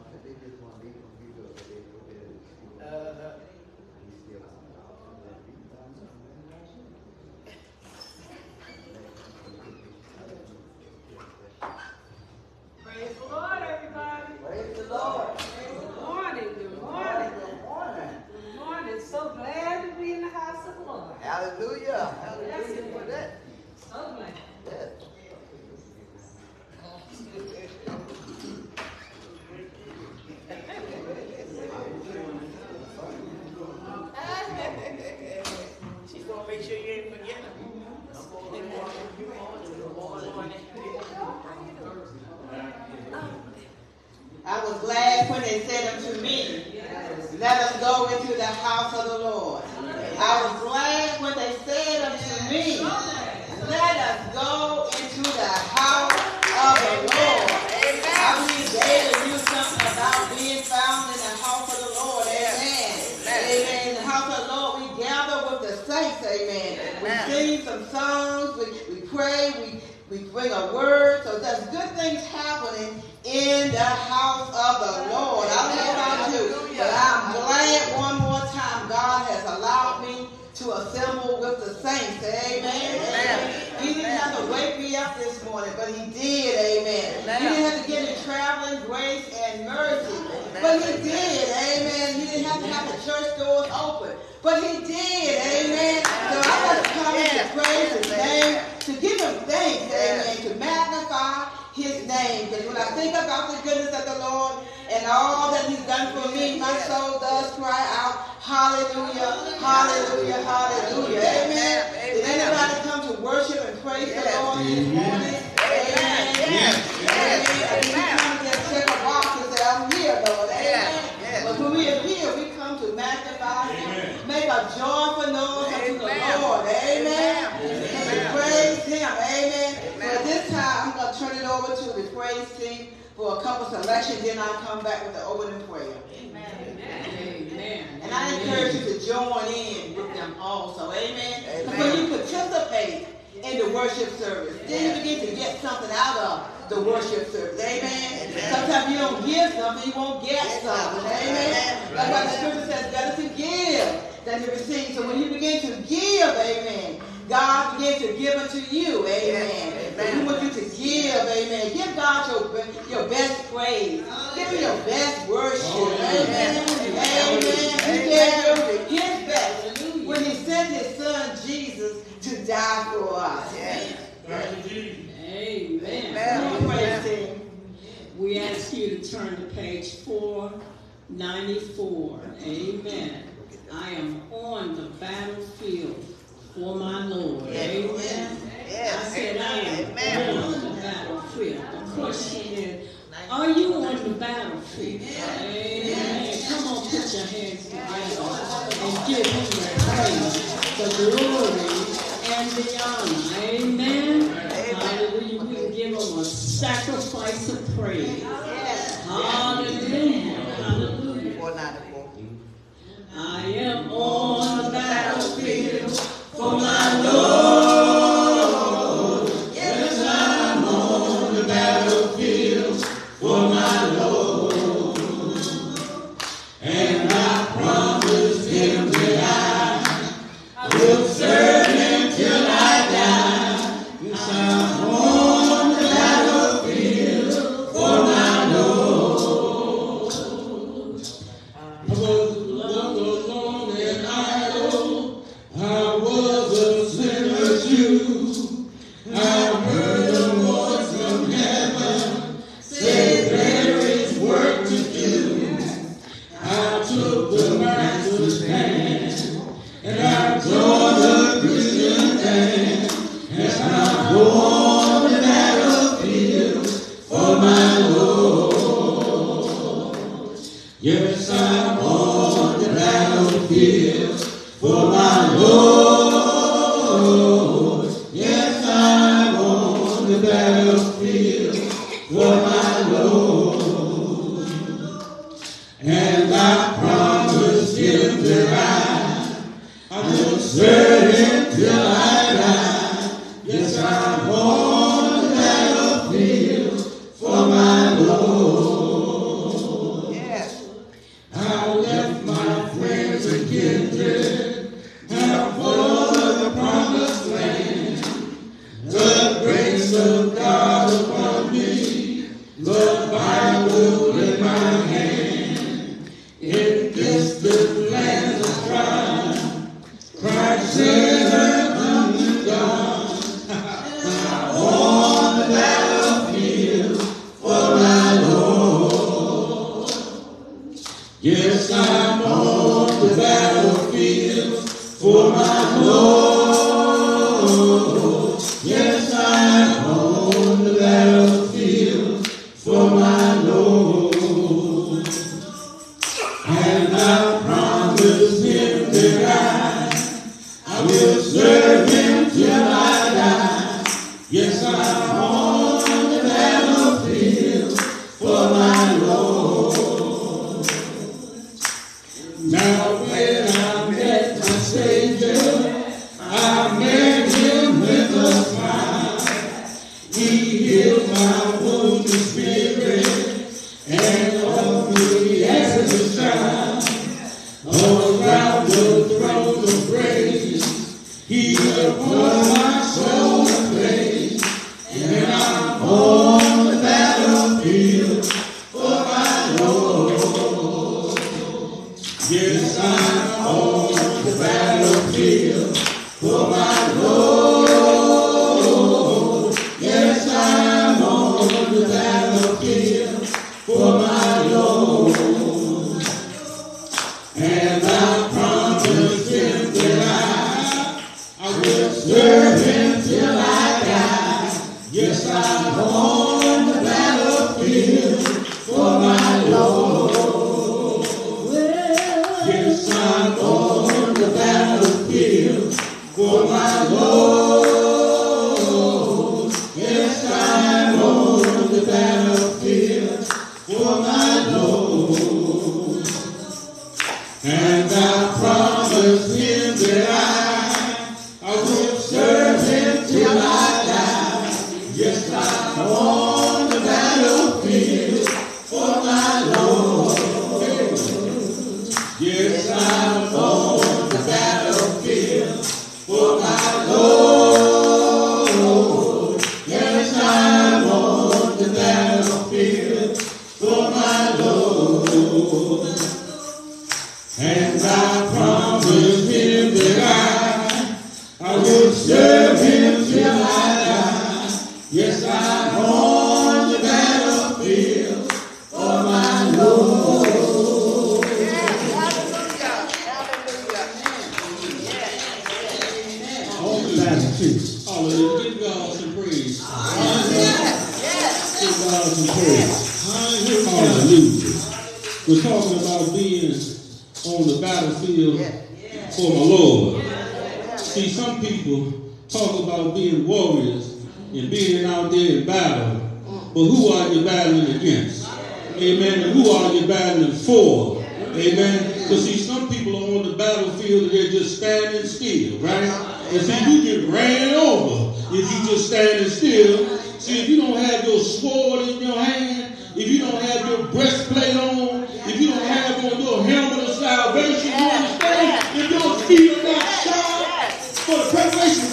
Uh, Praise the Lord, everybody. Praise the Lord. Good morning, good morning, good morning. So glad to be in the house of the Lord. Hallelujah. Hallelujah for that. So glad. Yes. She's gonna make sure you ain't forget him. I when they said unto me, Let us go into the house of the Lord. I was glad when they said unto me, Let us go into the house of the Lord. I believe David knew something about being found in the house of the Lord. Amen. Amen. In the house of the Lord, we gather with the saints. Amen. We sing some songs. We, we pray. We we bring a word, so there's good things happening in the house Amen. He didn't have to wake me up this morning, but he did. Amen. He didn't have to give me traveling grace and mercy, but he did. Amen. He didn't have to have the church doors open, but he did. Amen. So I want to come in to praise his name, to give him thanks. Amen. To magnify his name. Because when I think about the goodness of the Lord and all that he's done for me, my soul does cry out, Hallelujah, hallelujah, hallelujah. Amen. Did anybody come to worship and praise the Lord this morning? Amen. Amen. And we come to just check a box and say, I'm here, Lord. Amen. But when we are here, we come to magnify him, make a joyful noise unto the Lord. Amen. And to praise him. Amen. This time, I'm going to turn it over to the praise team for a couple selections, then I'll come back with the opening prayer. Amen. And I encourage you to join in with them also. Amen. Because when you participate in the worship service, then you begin to get something out of the worship service. Amen. Sometimes you don't give something, you won't get something. Amen. That's why the scripture says better to give than to receive. So when you begin to give, amen, God begins to give unto you. Amen. So we want you to give. Amen. Give God your, your best praise. Give him your best worship. Amen. Amen. He gave you his best when he sent his son Jesus to die for us. Amen. Come on, praise team. We ask you to turn to page 494. Amen. I am on the battlefield for my Lord. Amen. I said I am on the battlefield. The question is, are you on the battlefield? Amen. Come on, put your hands together and give him the praise, the glory, and the honor. Amen. Hallelujah. We can give him a sacrifice of praise. Hallelujah. Hallelujah. I am on I on the battlefield for my Lord. you get ran over if you just standing still. See, if you don't have your sword in your hand, if you don't have your breastplate on, if you don't have on your helmet of salvation, you understand? If your feet are not shod for the preparation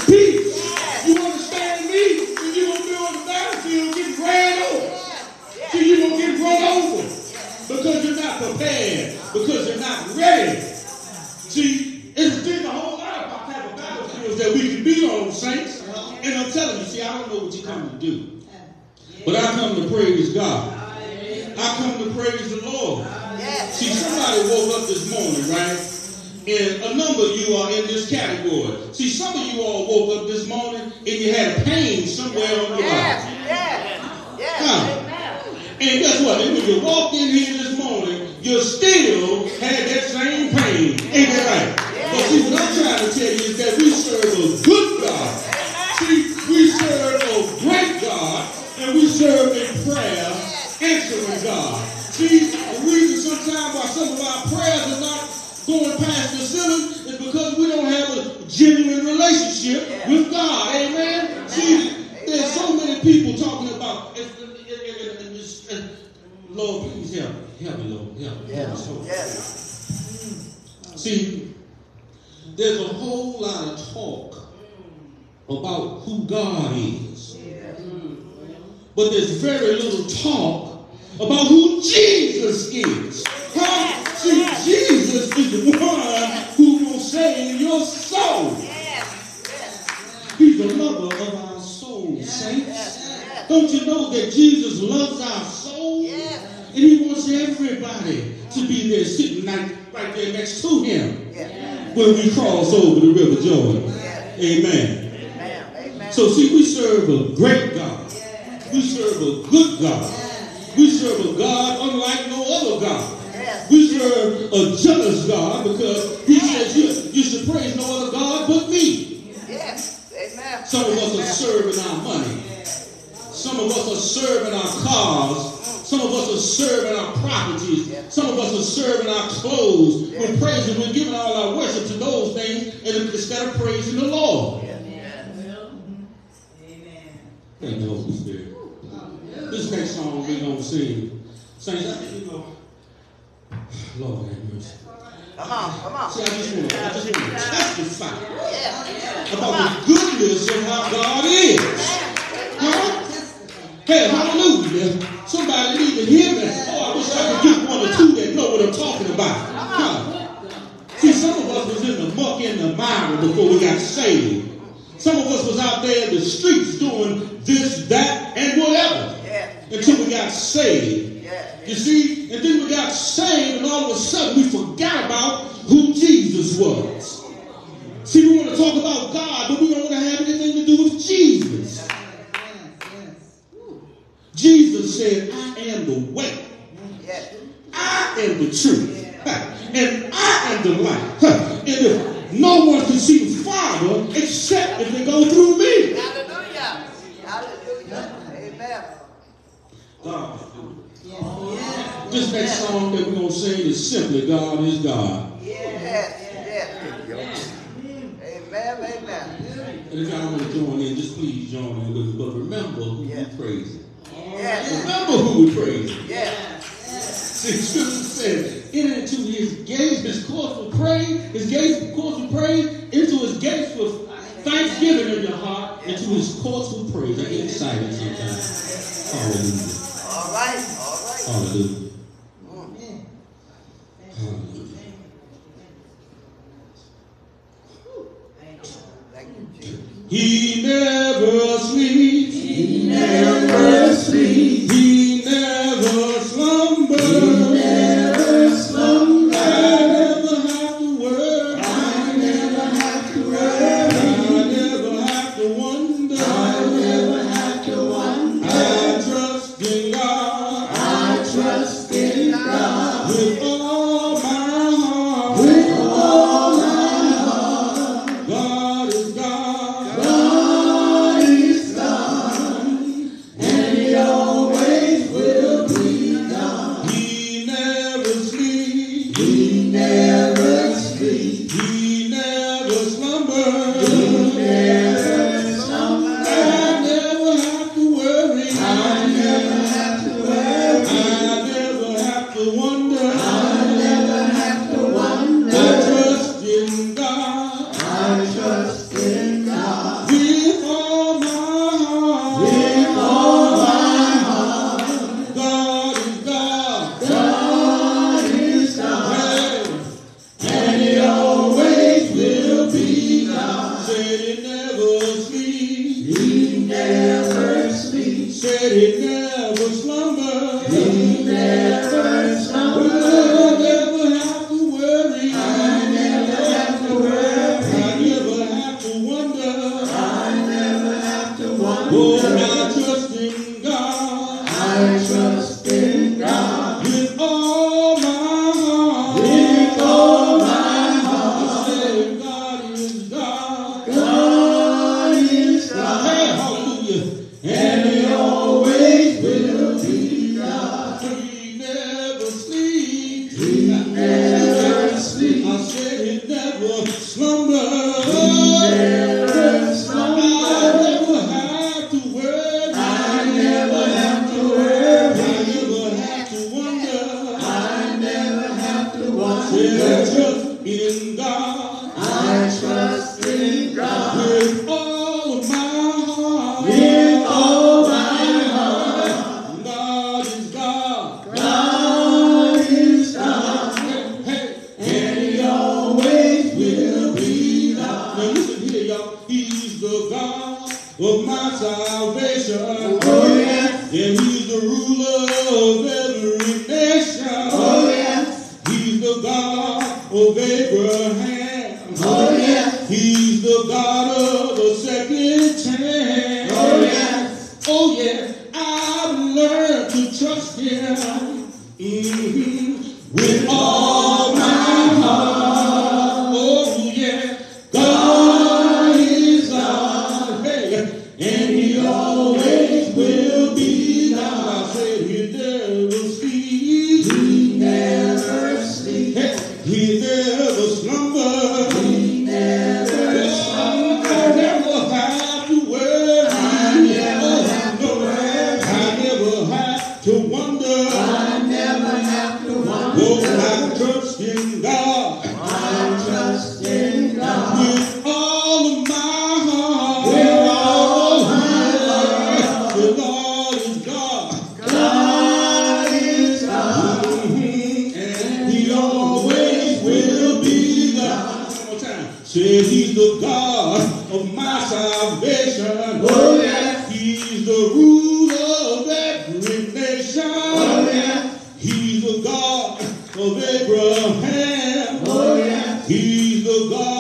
testimony. I just want to testify about the goodness of how God is. Huh? Hey, hallelujah. Somebody need to hear that. Oh, I wish I could get one or two that know what I'm talking about. Huh? See, some of us was in the muck in the mire before we got saved. Some of us was out there in the streets doing this, that, If y'all want to join in, just please join in with us. But remember who yes. we praising. Yes. Remember who we're praising. Yes. yes. Scripture says, enter into his gates, his courts with praise, his gates, his courts with praise, into his gates with thanksgiving in your heart, into his courts with praise. I get excited sometimes. Hallelujah. All right. All right. Hallelujah. He never of Abraham. Oh, yeah. He's the God.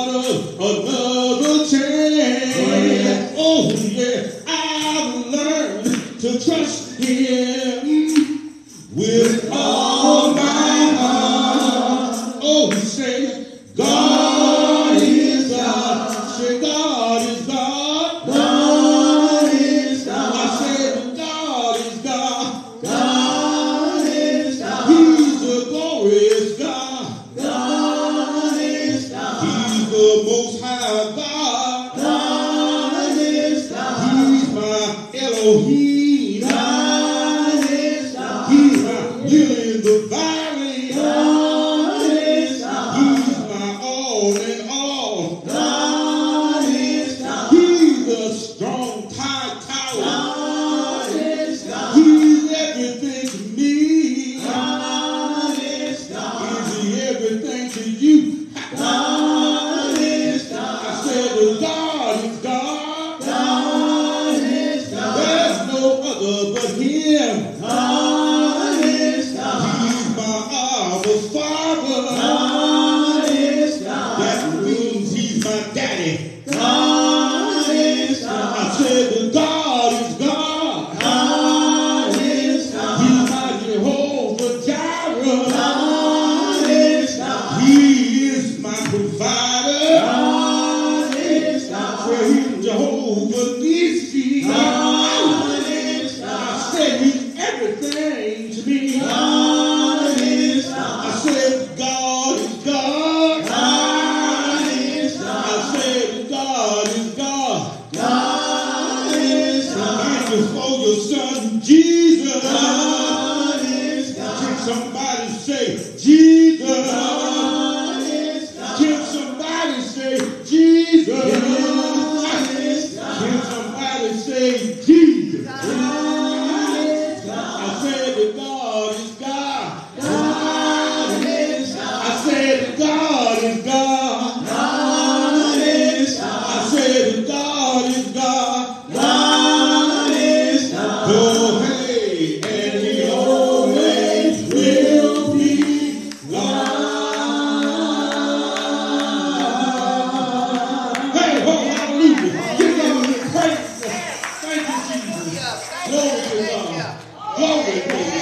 Glory to God. Glory to God.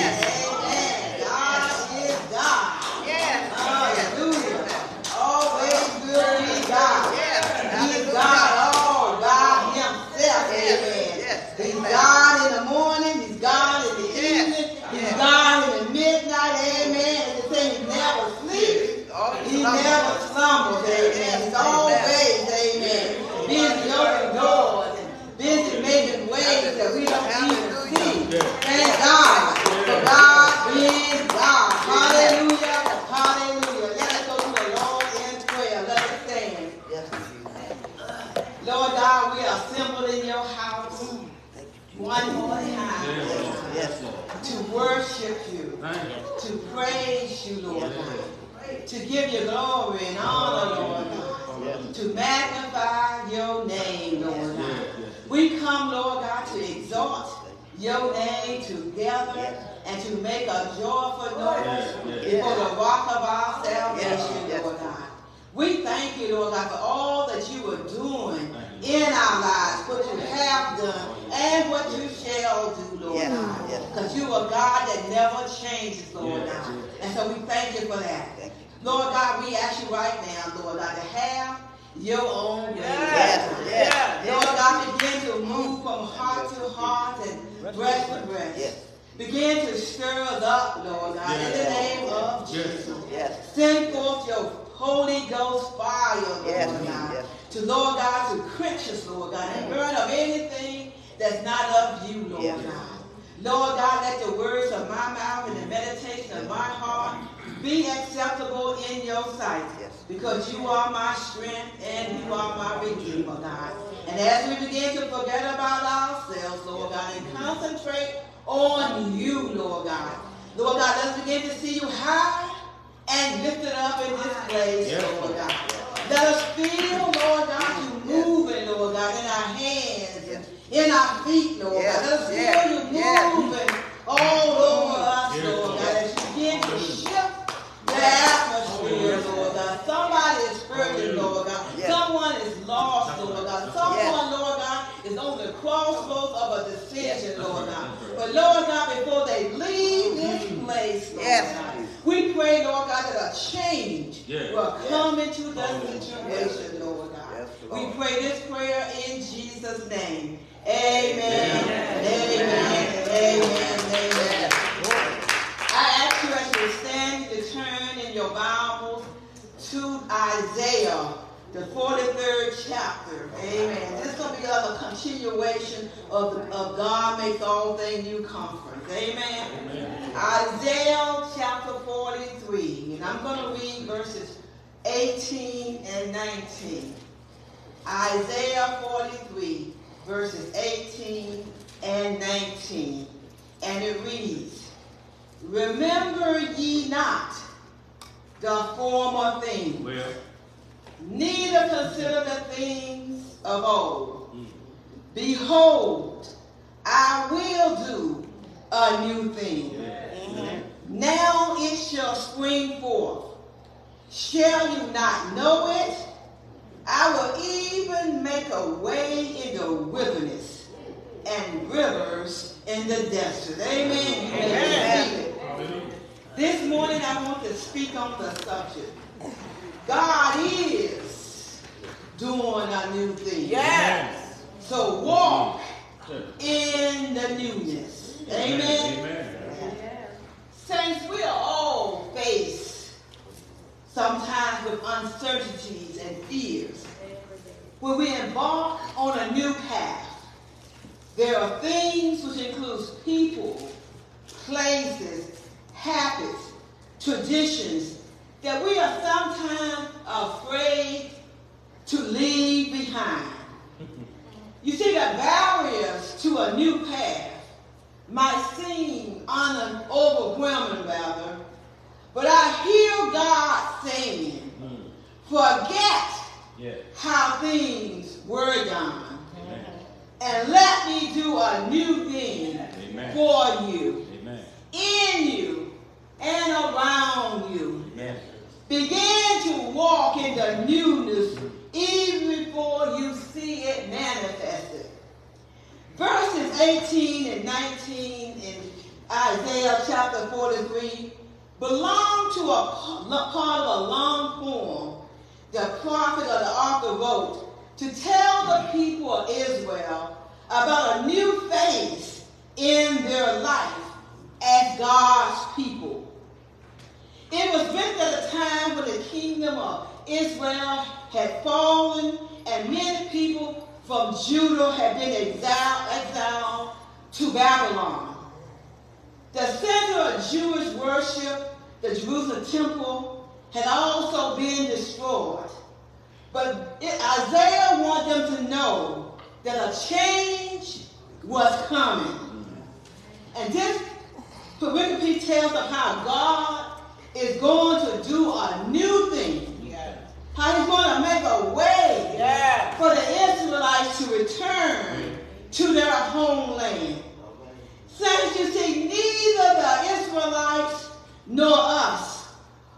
Ask you right now, Lord God, to have your own way. Yes, Lord God, begin to move from heart to heart and breath to breath. Yes. Begin to stir us up, Lord God, in the name of Jesus. Yes. Send forth your Holy Ghost fire, Lord Yes, God. yes. To Lord God, to quench us, Lord God, and burn up anything that's not of you, Lord Yes. God. Lord God, let the words of my mouth and the meditation of my heart be acceptable in your sight. Because you are my strength and you are my redeemer, God. And as we begin to forget about ourselves, Lord God, and concentrate on you, Lord God. Lord God, let's begin to see you high and lifted up in this place, Lord God. Let us feel, Lord God, you moving, Lord God, in our hands and in our feet, Lord Yes, God. Let us feel yes, you yes. moving all over us, Lord God, as you begin to shift the atmosphere, Lord God. Somebody is hurting, Lord God. Yes. Someone is lost, Lord God. Someone, Lord God, is on the crossroads of a decision, Lord God. But Lord God, before they leave mm-hmm. this place, Lord Yes. God, we pray, Lord God, that a change Yes. will come into the situation, Lord God. Yes, We pray this prayer in Jesus' name. Amen. Amen. Amen. Amen. I ask you as you stand to turn in your Bibles to Isaiah, the 43rd chapter. Amen. This is going to be a continuation of, of God makes all things new conference. Amen. Isaiah chapter 43. And I'm going to read verses 18 and 19. Isaiah 43, verses 18 and 19. And it reads, Remember ye not the former things, Well, neither consider the things of old. Mm. Behold, I will do a new thing. Now it shall spring forth. Shall you not know it? I will even make a way in the wilderness and rivers in the desert. Amen. Receive it. This morning I want to speak on the subject. God is doing a new thing. Yes. So walk in the newness. Amen. Amen. Saints, we are all faced sometimes with uncertainties and fears. When we embark on a new path, there are things which includes people, places, habits, traditions that we are sometimes afraid to leave behind. You see, the barriers to a new path might seem un- overwhelming, rather, but I hear God saying, forget Yeah. how things were done Amen. and let me do a new thing Amen. for you, Amen. in you, and around you. Begin to walk in the newness even before you see it manifested. Verses 18 and 19 in Isaiah chapter 43 belong to a part of a long poem the prophet or the author wrote to tell the people of Israel about a new phase in their life as God's people. It was written at a time when the kingdom of Israel had fallen and many people from Judah had been exiled, exiled to Babylon. The center of Jewish worship, the Jerusalem temple, had also been destroyed. But it, Isaiah wanted them to know that a change was coming. And this pericope tells of how God is going to do a new thing. How he's going to make a way for the Israelites to return to their homeland. Saints, you see, neither the Israelites nor us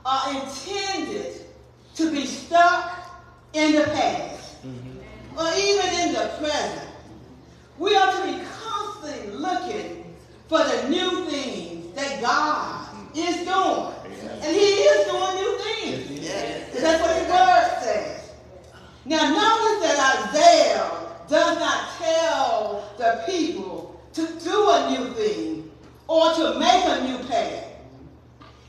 are intended to be stuck in the past or even in the present. We are to be constantly looking for the new things that God is doing. And He is doing new things. Yes. That's what His Word says. Now, notice that Isaiah does not tell the people to do a new thing or to make a new path.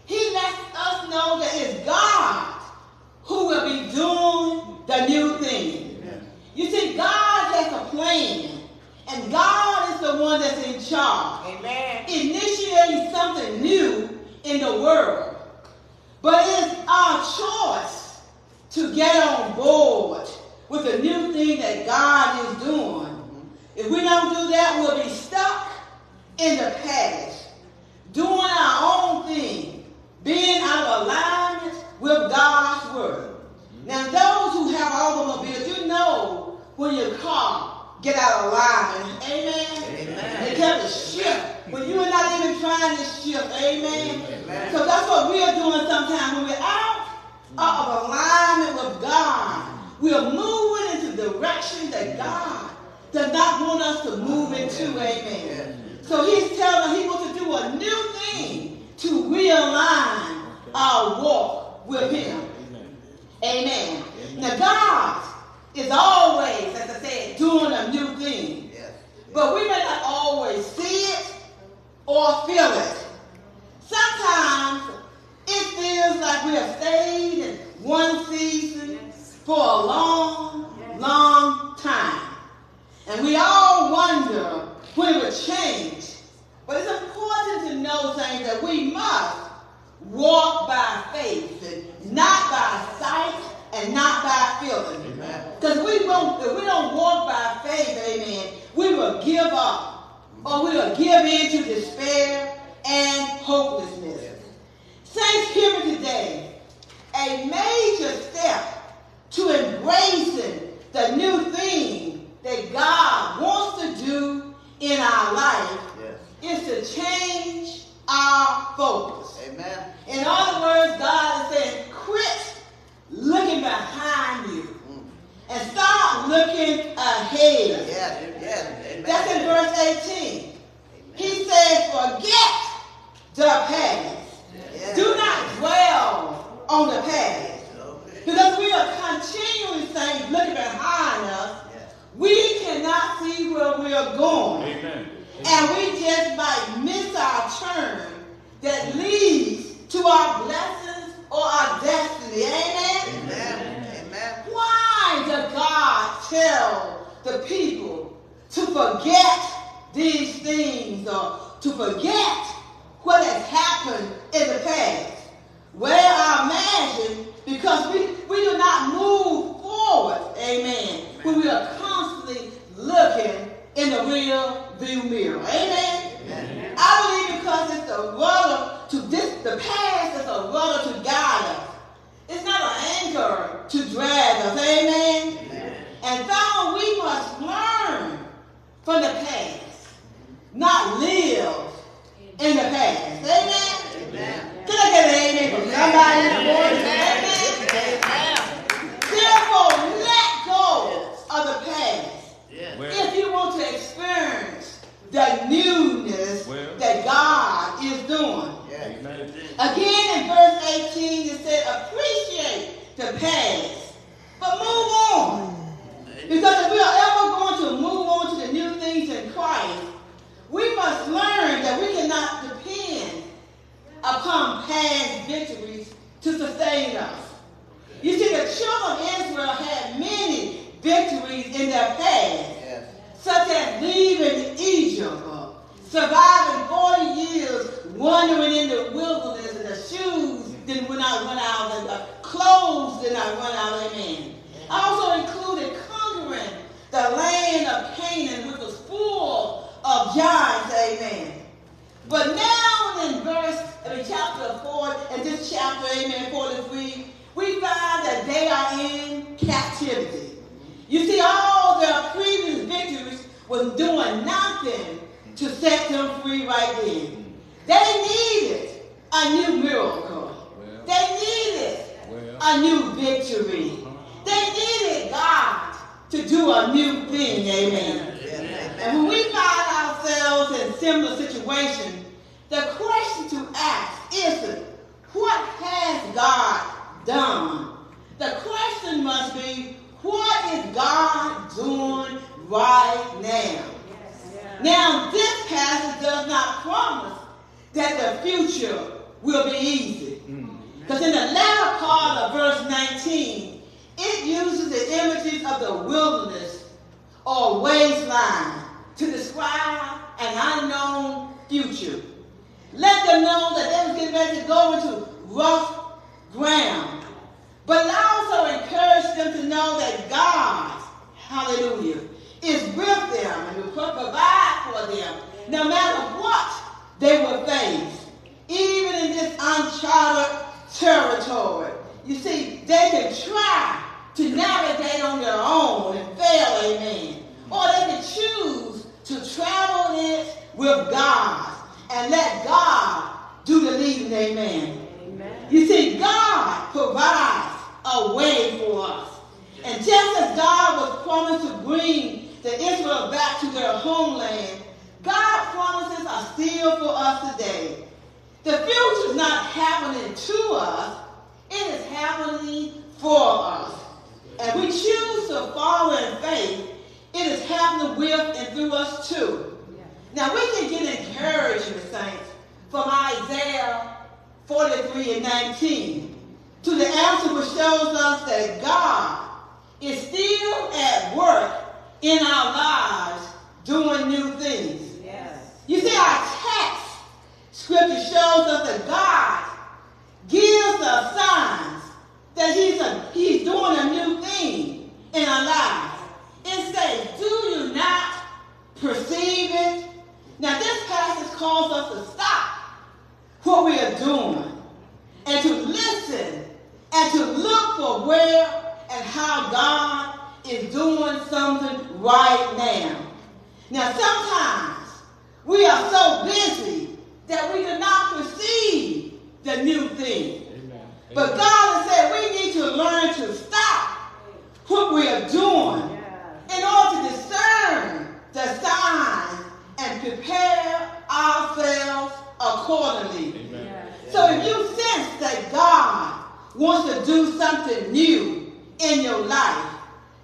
He lets us know that it's God who will be doing the new thing. You see, God has a plan, and God is the one that's in charge, Amen. initiating something new in the world. But it's our choice to get on board with the new thing that God is doing. If we don't do that, we'll be stuck in the past, doing our own thing, being out of alignment with God's word. Now, those who have automobiles, you know when your car get out of alignment. Amen. Amen. They tell to shift when you are not even trying to shift. Amen. Amen. So that's what we are doing sometimes when we're out of alignment with God. We are moving into directions that God does not want us to move into. Amen. So he's telling us he wants to do a new thing to realign our walk with him. Amen. Now God is always, as I said, doing a new thing. But we may not always see it or feel it. Sometimes it feels like we have stayed in one season for a long, long time. And we all wonder when it will change. But it's important to know, things that we must walk by faith and not by sight and not by feeling. Because we won't, if we don't walk by faith, amen, we will give up or we will give in to despair and hopelessness. Saints, hear me today. A major step to embracing the new thing that God wants to do in our life Yes. is to change our focus. Amen. In other words, God is saying, quit looking behind you Mm. and start looking ahead. Yes. Amen. That's in verse 18. He says, forget the past. Do not dwell on the past. Because we are continually saying, looking behind us. We cannot see where we are going. Amen. And we just might miss our turn that leads to our blessings or our destiny. Amen? Amen. Amen. Why does God tell the people to forget these things or to forget what has happened in the past? Well, I imagine because we, we do not move forward, amen, when we are constantly looking in the rear view mirror. Amen? Amen. I believe because it's a rudder to this, the past is a rudder to guide us. It's not an anchor to drag us. Amen. Amen. And so we must learn from the past, not live in the past. Amen. Amen. Can I get an amen from somebody this morning? Amen. Therefore, of the past Yes. if you want to experience the newness Well. that God is doing. Yes. Again, in verse 18, it said, appreciate the past, but move on. Because if we are ever going to move on to the new things in Christ, we must learn that we cannot depend upon past victories to sustain us. You see, the children of Israel had many victories in their past Yes. such as leaving Egypt, uh, surviving 40 years wandering in the wilderness, and the shoes didn't run out, run out, and the clothes did not run out, amen. I also included conquering the land of Canaan, which was full of giants, amen. But now in verse, I mean, chapter 4, in this chapter, amen, 43, we find that they are in captivity. You see, all their previous victories was doing nothing to set them free right then. They needed a new miracle. They needed a new victory. They needed God to do a new thing. Amen. And when we find ourselves in similar situations, the question to ask isn't, what has God done? The question must be, what is God doing right now? Now, this passage does not promise that the future will be easy. Mm. Because in the latter part of verse 19, it uses the images of the wilderness or wasteland to describe an unknown future. Let them know that they was getting ready to go into rough ground. But I also encourage them to know that God, hallelujah, is with them and will provide for them no matter what they will face, even in this uncharted territory. You see, they can try to navigate on their own and fail, amen. Or they can choose to travel it with God and let God do the leading, amen. amen. You see, God provides a way for us. And just as God was promised to bring the Israel back to their homeland, God promises are still for us today. The future is not happening to us, it is happening for us. And we choose to follow in faith, it is happening with and through us too. Now we can get encouragement, saints, from Isaiah 43 and 19 to the answer which shows us that God is still at work in our lives doing new things. Yes. You see, our text scripture shows us that God gives us signs that He's a, He's doing a new thing in our lives. It says, Do you not perceive it? Now, this passage calls us to stop what we are doing and to listen and to look for where and how God is doing something right now. Now, sometimes we are so busy that we do not perceive the new thing. Amen. But God has said we need to learn to stop what we are doing in order to discern the signs and prepare ourselves accordingly. Amen. So if you sense that God wants to do something new in your life,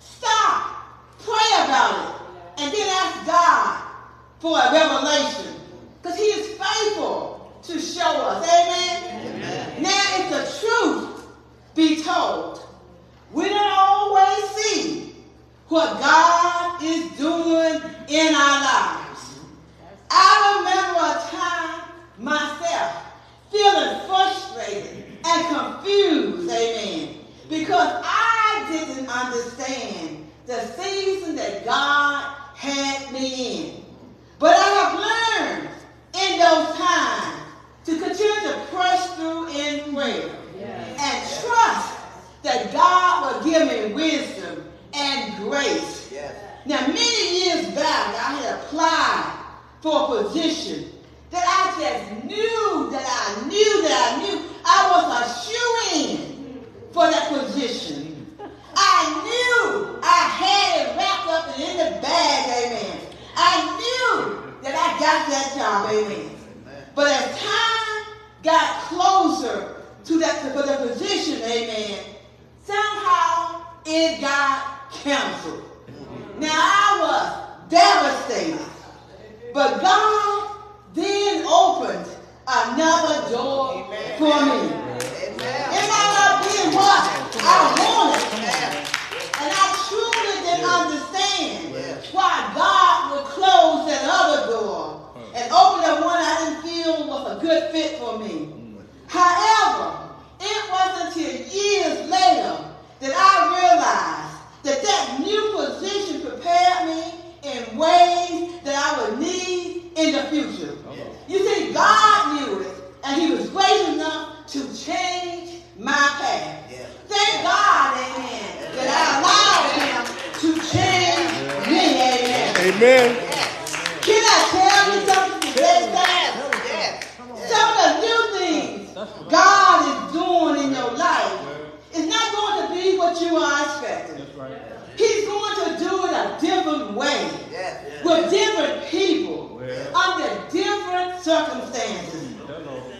stop, pray about it, and then ask God for a revelation. Because he is faithful to show us. Amen? Amen. Now, if the truth be told, we don't always see what God is doing in our lives. I remember a time myself feeling frustrated and confused, amen, because I didn't understand the season that God had me in. But I have learned in those times to continue to press through in prayer yes. and trust that God will give me wisdom and grace. Yes. Now, many years back, I had applied for a position that I just knew that I knew that I knew I was a shoe-in for that position. I knew I had it wrapped up and in the bag, amen. I knew that I got that job, amen. But as time got closer to that to the position, amen, somehow it got canceled. Now I was devastated. But God then opened another door for me. It might not be what I wanted. And I truly didn't understand why God would close that other door and open the one I didn't feel was a good fit for me. However, it wasn't until years later that I realized that that new position prepared me in ways that I would need in the future. You see, God knew it, and he was great enough to change my path. Thank God, amen, that I allowed him to change me, amen. Amen. Can I tell you something today, Yes. Sam? Yes. Some of the new things God is doing in your life is not going to be what you are expecting. He's going to do it a different way Yes. with different people under different circumstances.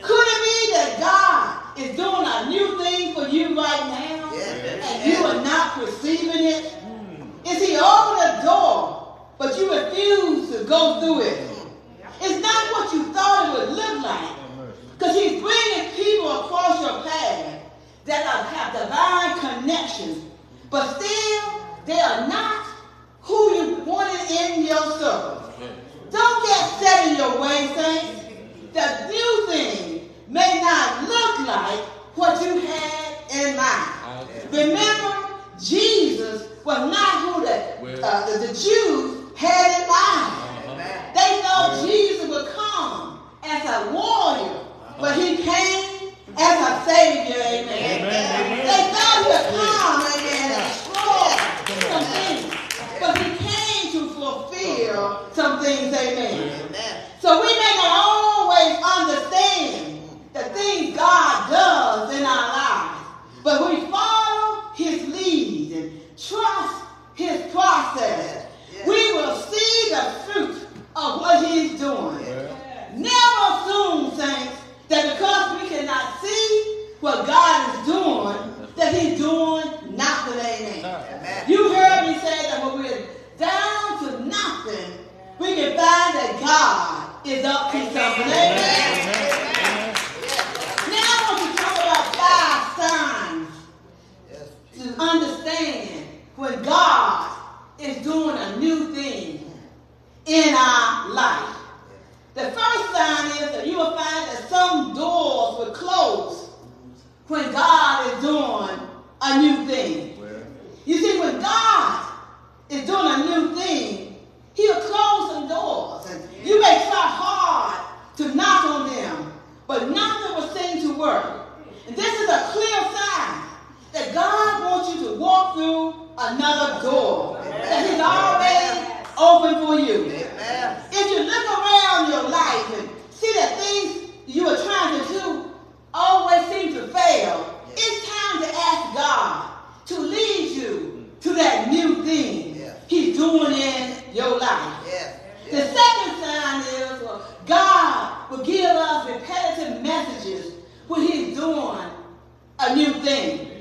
Could it be that God is doing a new thing for you right now and you are not perceiving it? Is he opened the door, but you refuse to go through it? It's not what you thought it would look like. Because he's bringing people across your path that have divine connections, but still they are not who you wanted in your circle. Don't get set in your ways, saints. The new thing may not look like what you had in mind. Remember, Jesus was not who the, uh, the, the Jews had in mind. They thought Jesus would come as a warrior, but he came as a savior, amen. They thought he would come, amen, and destroy some things, but he came to fulfill some things, amen. Amen. So we may not always understand the things God does in our lives, but we follow his lead and trust his process. We will see the fruit of what he's doing. Never assume, saints, that because we cannot see what God is doing, that he's doing nothing, amen. Amen. You heard me say that when we're down to nothing, we can find that God is up to something. Amen. Now I want to talk about five signs to understand when God is doing a new thing in our life. The first sign is that you will find that some doors will close when God is doing a new thing. You see, when God is doing a new thing, He'll close some doors. And you may try hard to knock on them, but nothing will seem to work. And this is a clear sign that God wants you to walk through another door that He's already open for you. If you look around your life and see that things you are trying to do always seem to fail, it's time to ask God to lead you to that new thing. He's doing in your life. Yes. The second sign is well, God will give us repetitive messages when He's doing a new thing.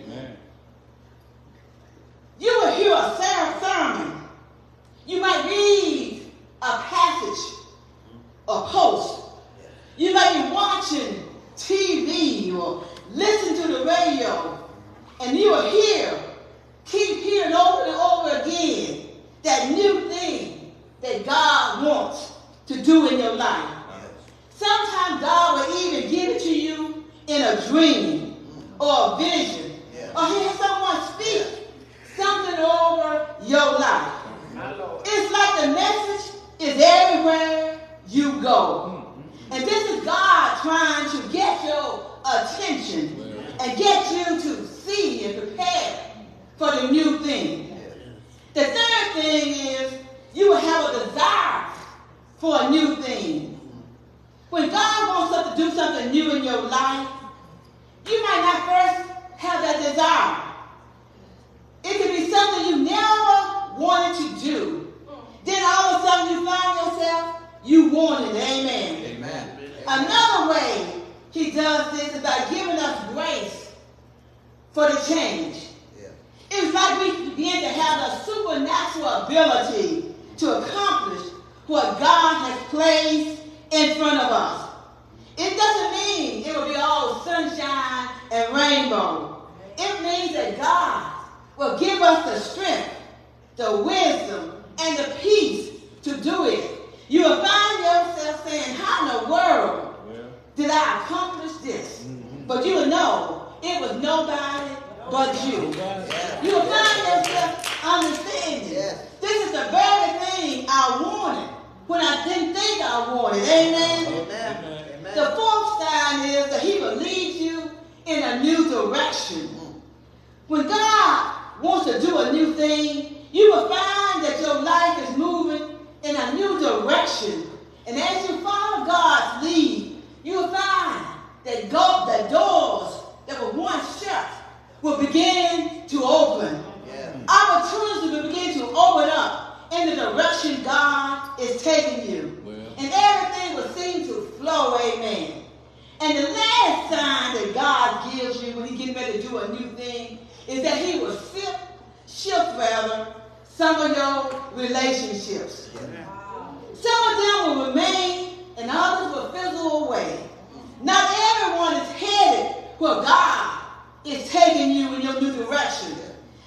Where God is taking you in your new direction.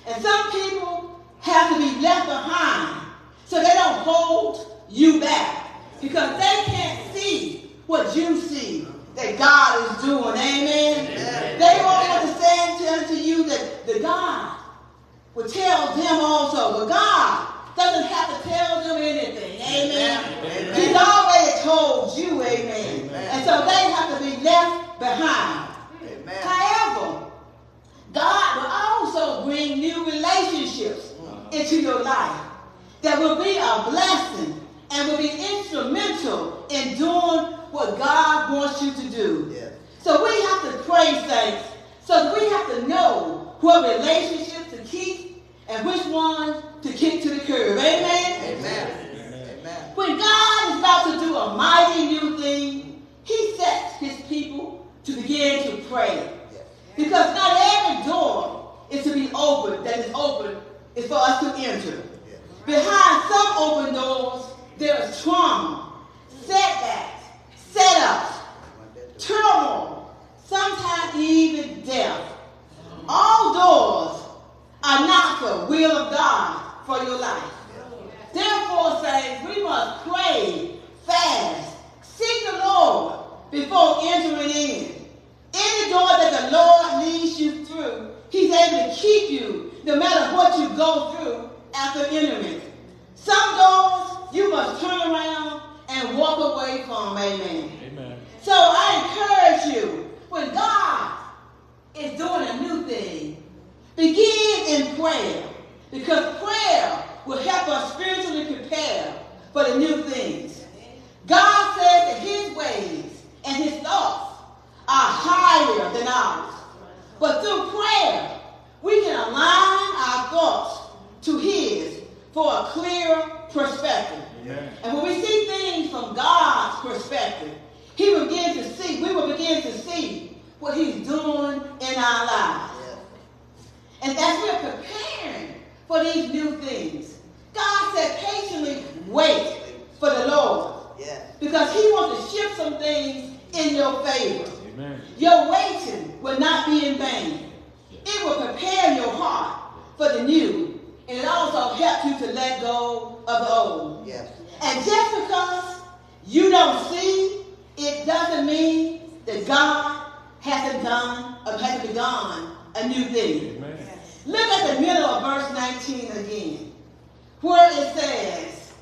And some people have to be left behind so they don't hold you back because they can't see what you see that God is doing. Amen. Amen. They won't understand to, to you that the God will tell them also. But God doesn't have to tell them anything. Amen. Amen. He's already told you, amen. Amen. And so they have to be left behind. Amen. However, God will also bring new relationships uh-huh. into your life that will be a blessing and will be instrumental in doing what God wants you to do. Yes. So we have to pray, saints. So we have to know what relationships to keep and which ones to kick to the curb. Amen? Amen. Amen. When God is about to do a mighty new thing, he sets his people to begin to pray. Because not every door is to be open that is open is for us to enter. Behind some open doors, there is trauma, setbacks, setups, turmoil, sometimes even death. All doors are not the will of God for your life. Therefore, saints, we must pray, fast, seek the Lord before entering in. Any door that the Lord leads you through, He's able to keep you no matter what you go through after entering. Some doors you must turn around and walk away from. Amen. Amen. So I encourage you, when God is doing a new thing, begin in prayer. Because prayer will help us spiritually prepare for the new things. God says that his ways and his thoughts are higher than ours. But through prayer, we can align our thoughts to his for a clearer perspective. Amen. And when we see things from God's perspective, He will begin to see, we will begin to see what He's doing in our lives. Yes. And as we're preparing for these new things, God said patiently wait for the Lord Yes. because He wants to shift some things in your favor. Amen. Your waiting will not be in vain. It will prepare your heart for the new, and it also helps you to let go of the old. Yes. And just because you don't see, it doesn't mean that God hasn't done or hasn't begun a new thing. Amen. Look at the middle of verse 19 again, where it says,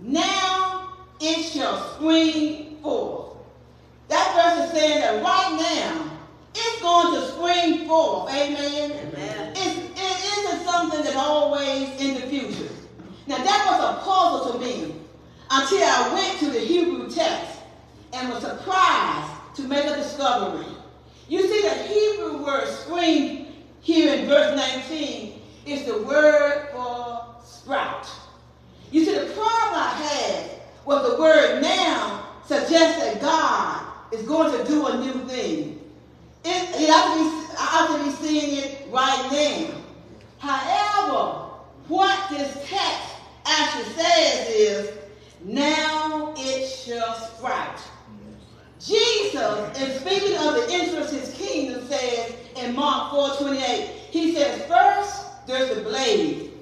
Now it shall spring forth. That verse is saying that right now, it's going to spring forth. Amen. Amen. It's, it isn't something that always in the future. Now that was a puzzle to me until I went to the Hebrew text and was surprised to make a discovery. You see, the Hebrew word spring here in verse 19 is the word for sprout. You see, the problem I had was the word now suggests that God is going to do a new thing. It, it to be, I ought to be seeing it right now. However, what this text actually says is, now it shall sprout. Jesus, in speaking of the interest of his kingdom, says in Mark 4:28, he says, first there's the blade,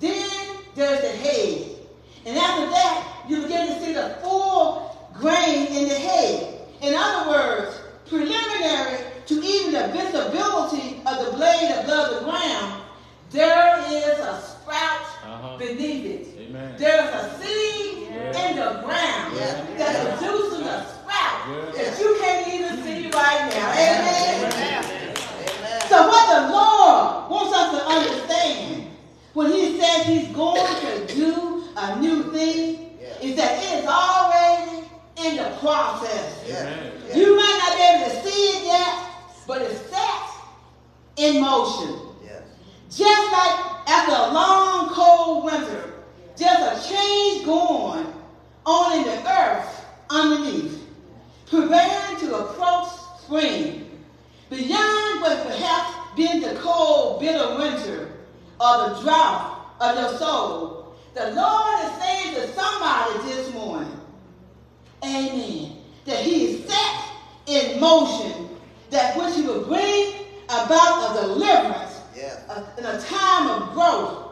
then there's the head. And after that, you begin to see the full grain in the head. In other words, preliminary to even the visibility of the blade above the ground, there is a sprout Uh-huh. beneath it. Amen. There's a seed Yeah. in the ground Yeah. that produces a sprout Yeah. that you can't even see right now. Amen. Amen. So what the Lord wants us to understand when he says he's going to do a new thing Yeah. is that it is already in the process. You might not be able to see it yet, but it's set in motion. Yes. Just like after a long, cold winter, there's a change going on in the earth underneath, preparing to approach spring. Beyond what perhaps been the cold, bitter winter or the drought of your soul, the Lord is saying to somebody this morning, Amen, that He is set in motion that which He will bring about a deliverance Yeah. a- in a time of growth.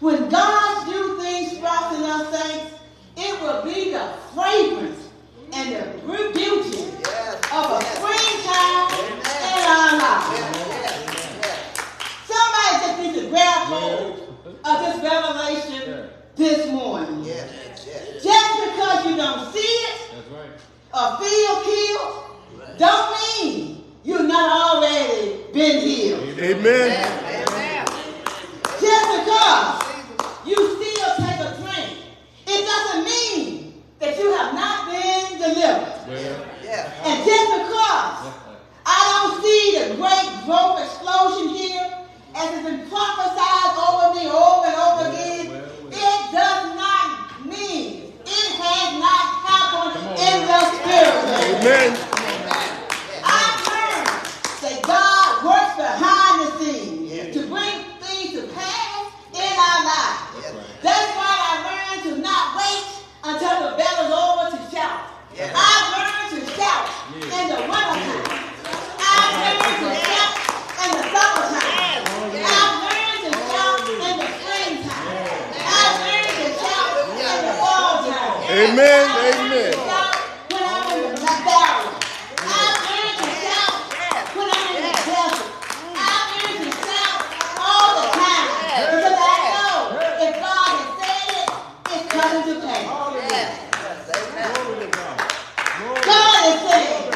When God do things for us in our saints, it will be the fragrance and the beauty Yes. of a yes. springtime in our lives. Yes. Yes. Somebody just needs to grab hold of this revelation this morning. Yes. Yes. Just because you don't see it That's right. or feel healed, don't mean you've not already been healed. Amen. Amen. Just because you still take a drink, it doesn't mean that you have not been delivered. Well, Yes. And just because I don't see the great growth explosion here, as it's been prophesied over me over and over again, it does not mean it has not happened in the spirit. Amen. I've learned that God works behind the scenes to bring things to pass in our lives. That's why I learned to not wait until the battle's over to shout. I've oh, learned to shout in the wintertime. I've learned to shout in the summertime. I've learned to shout in the springtime. I've learned to shout in the fall time. Amen. I've learned to Amen. shout when I'm in the valley. I've learned to shout when I'm in the desert. I've learned to shout all the time because I know if God has said it, it's coming to pass. Yes. Amen. glory to God. Glory. God is saying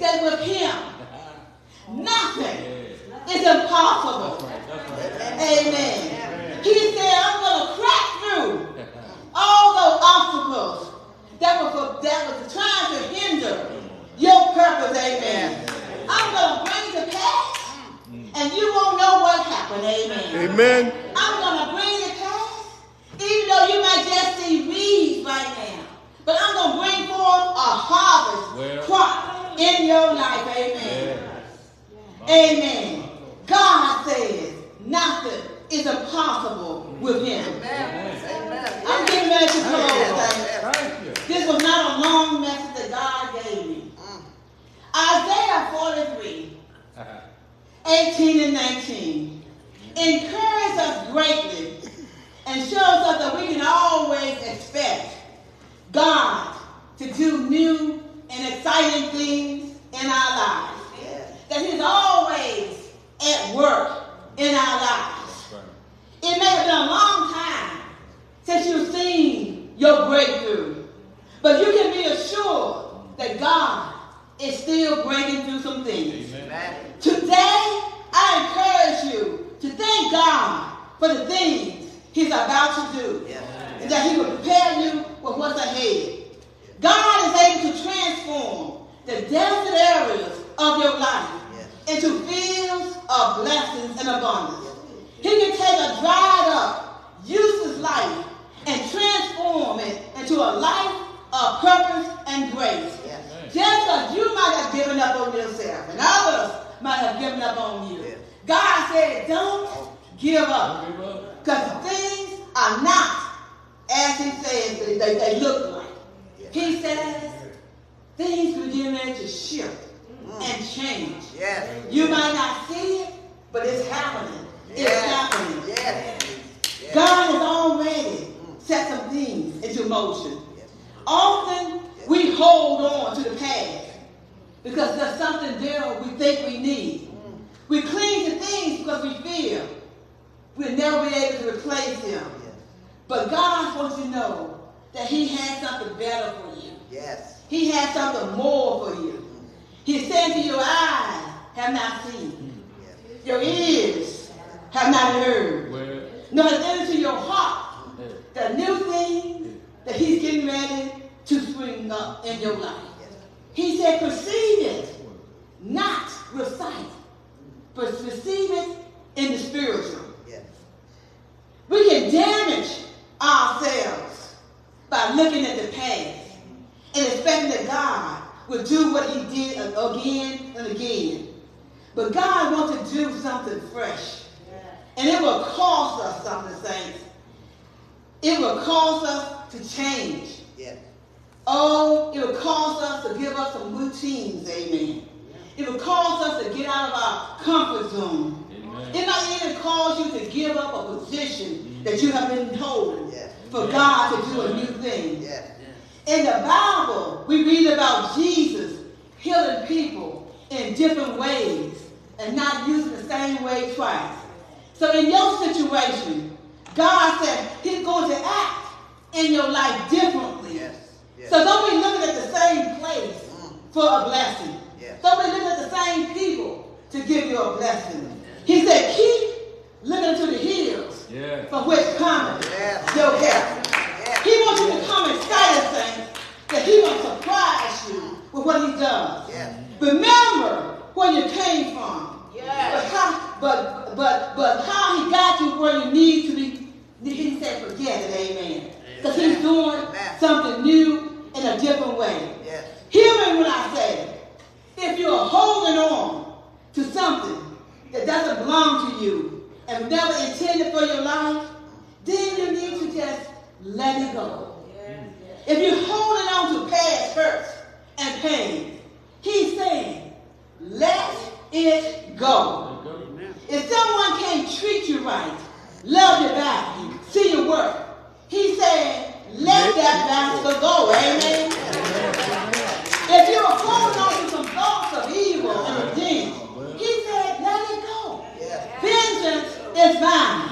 that with Him, nothing is impossible. That's right. Amen. He said, I'm going to crack through all those obstacles that were, that was trying to hinder your purpose. Amen. I'm going to bring it to pass, and you won't know what happened. Amen. Amen. I'm going to bring it past, even though you might just see weeds right now. But I'm going to bring forth a harvest Well. crop in your life. Amen. Amen. God says nothing is impossible with him. Amen. I'm getting ready to close. thanks. Thank you. This was not a long message that God gave me. Mm. Isaiah 43, uh-huh. 18 and 19 encourages us greatly and shows us that we can always expect God to do new and exciting things in our lives. That He's always at work in our lives. Right. It may have been a long time since you've seen your breakthrough, but you can be assured that God is still breaking through some things. Amen. Today, I encourage you to thank God for the things He's about to do, and that He will prepare you for what's ahead. God is able to transform the desert areas of your life into fields of blessings and abundance. He can take a dried up, useless life and transform it into a life of purpose and grace. Yes. Just as you might have given up on yourself and others might have given up on you. God said, don't give up. Don't give up. Because things are not as he says they, they, they look like. He says things begin to shift mm. and change. Yes. You might not see it, but it's happening. It's happening. Yes. Yes. God has already set some things into motion. Often we hold on to the past because there's something there we think we need. Mm. We cling to things because we fear we'll never be able to replace them. But God wants you to know that He has something better for you. Yes. He has something more for you. He's saying to your eyes have not seen, your ears have not heard, Well, nor has entered into your heart the new thing that He's getting ready to spring up in your life. He said, perceive it, not with sight, but perceive it in the spiritual. We can damage ourselves by looking at the past and expecting that God will do what he did again and again. But God wants to do something fresh. And it will cost us something, saints. It will cost us to change. Yes. Oh, it will cause us to give up some routines, amen. It will cause us to get out of our comfort zone. Amen. It might even cause you to give up a position that you have been told Yes. for God to do a new thing. Yes. In the Bible, we read about Jesus healing people in different ways and not using the same way twice. So in your situation, God said He's going to act in your life differently. Yes. Yes. So don't be looking at the same place mm. for a blessing. Yes. Don't be looking at the same people to give you a blessing. He said, keep looking to the hills Yeah. from which cometh Yes. your help. Yes. He wants you to come excited things that he will surprise you with what he does. Yes. Remember where you came from. Yes. But how but but but how he got you where you need to be, he said forget it, amen. Because he's doing Amen. something new in a different way. Yes. Hear me when I say, if you're holding on to something that doesn't belong to you and never intended for your life, then you need to just let it go. If you're holding on to past hurts and pain, he's saying, let it go. If someone can't treat you right, love you back, see your work, he's saying, let that bastard go. Amen. If you're holding on to some thoughts of evil and things, he said, let it go. Yes. Vengeance is mine.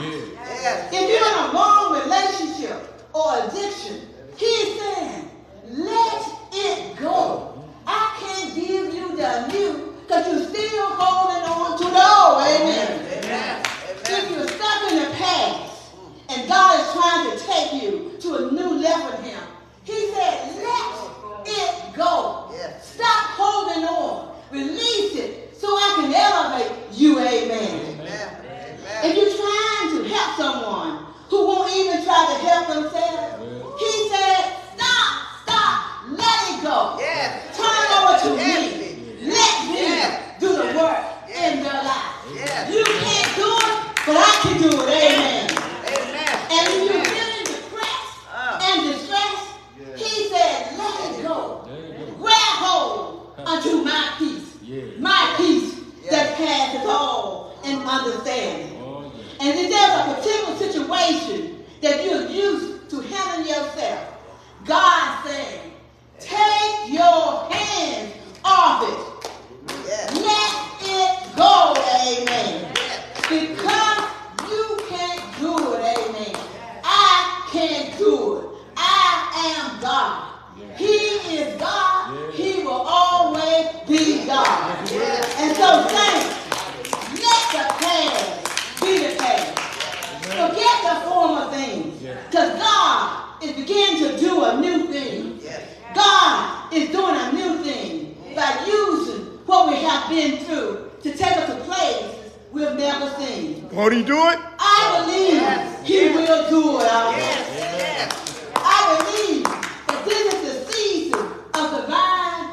Yes. If you're in a wrong relationship or addiction, he's saying, let it go. I can't give you the new because you're still holding on to the old. Amen. Amen. If you're stuck in the past and God is trying to take you to a new level in Him, He said, let it go. Yes. Stop holding on. Release it so I can elevate you. Amen. Amen. If you're trying to help someone who won't even try to help themselves, he said, stop, stop, let it go. Yes. Turn it over to me. Let me do the work in their life. You can't do it, but I can do it. Amen. Amen. And if you're feeling depressed Uh. and distressed, he said, let it go. Grab hold unto my peace. Yeah. My peace Yeah. that passes all in understanding. Yeah. And if there's a particular situation that you're used to handling yourself, God saying, take your hands off it. Yes. Let it go, amen. Because you can't do it, amen. I can't do it. I am God. He is God. He will always be God. And so, saints, let the past be the past. Forget the former things. Because God is beginning to do a new thing. Yes. God is doing a new thing by using what we have been through to take us to places we've never seen. Won't he do it? I believe He will do it. I Yes. Yes. I believe that this is the season of divine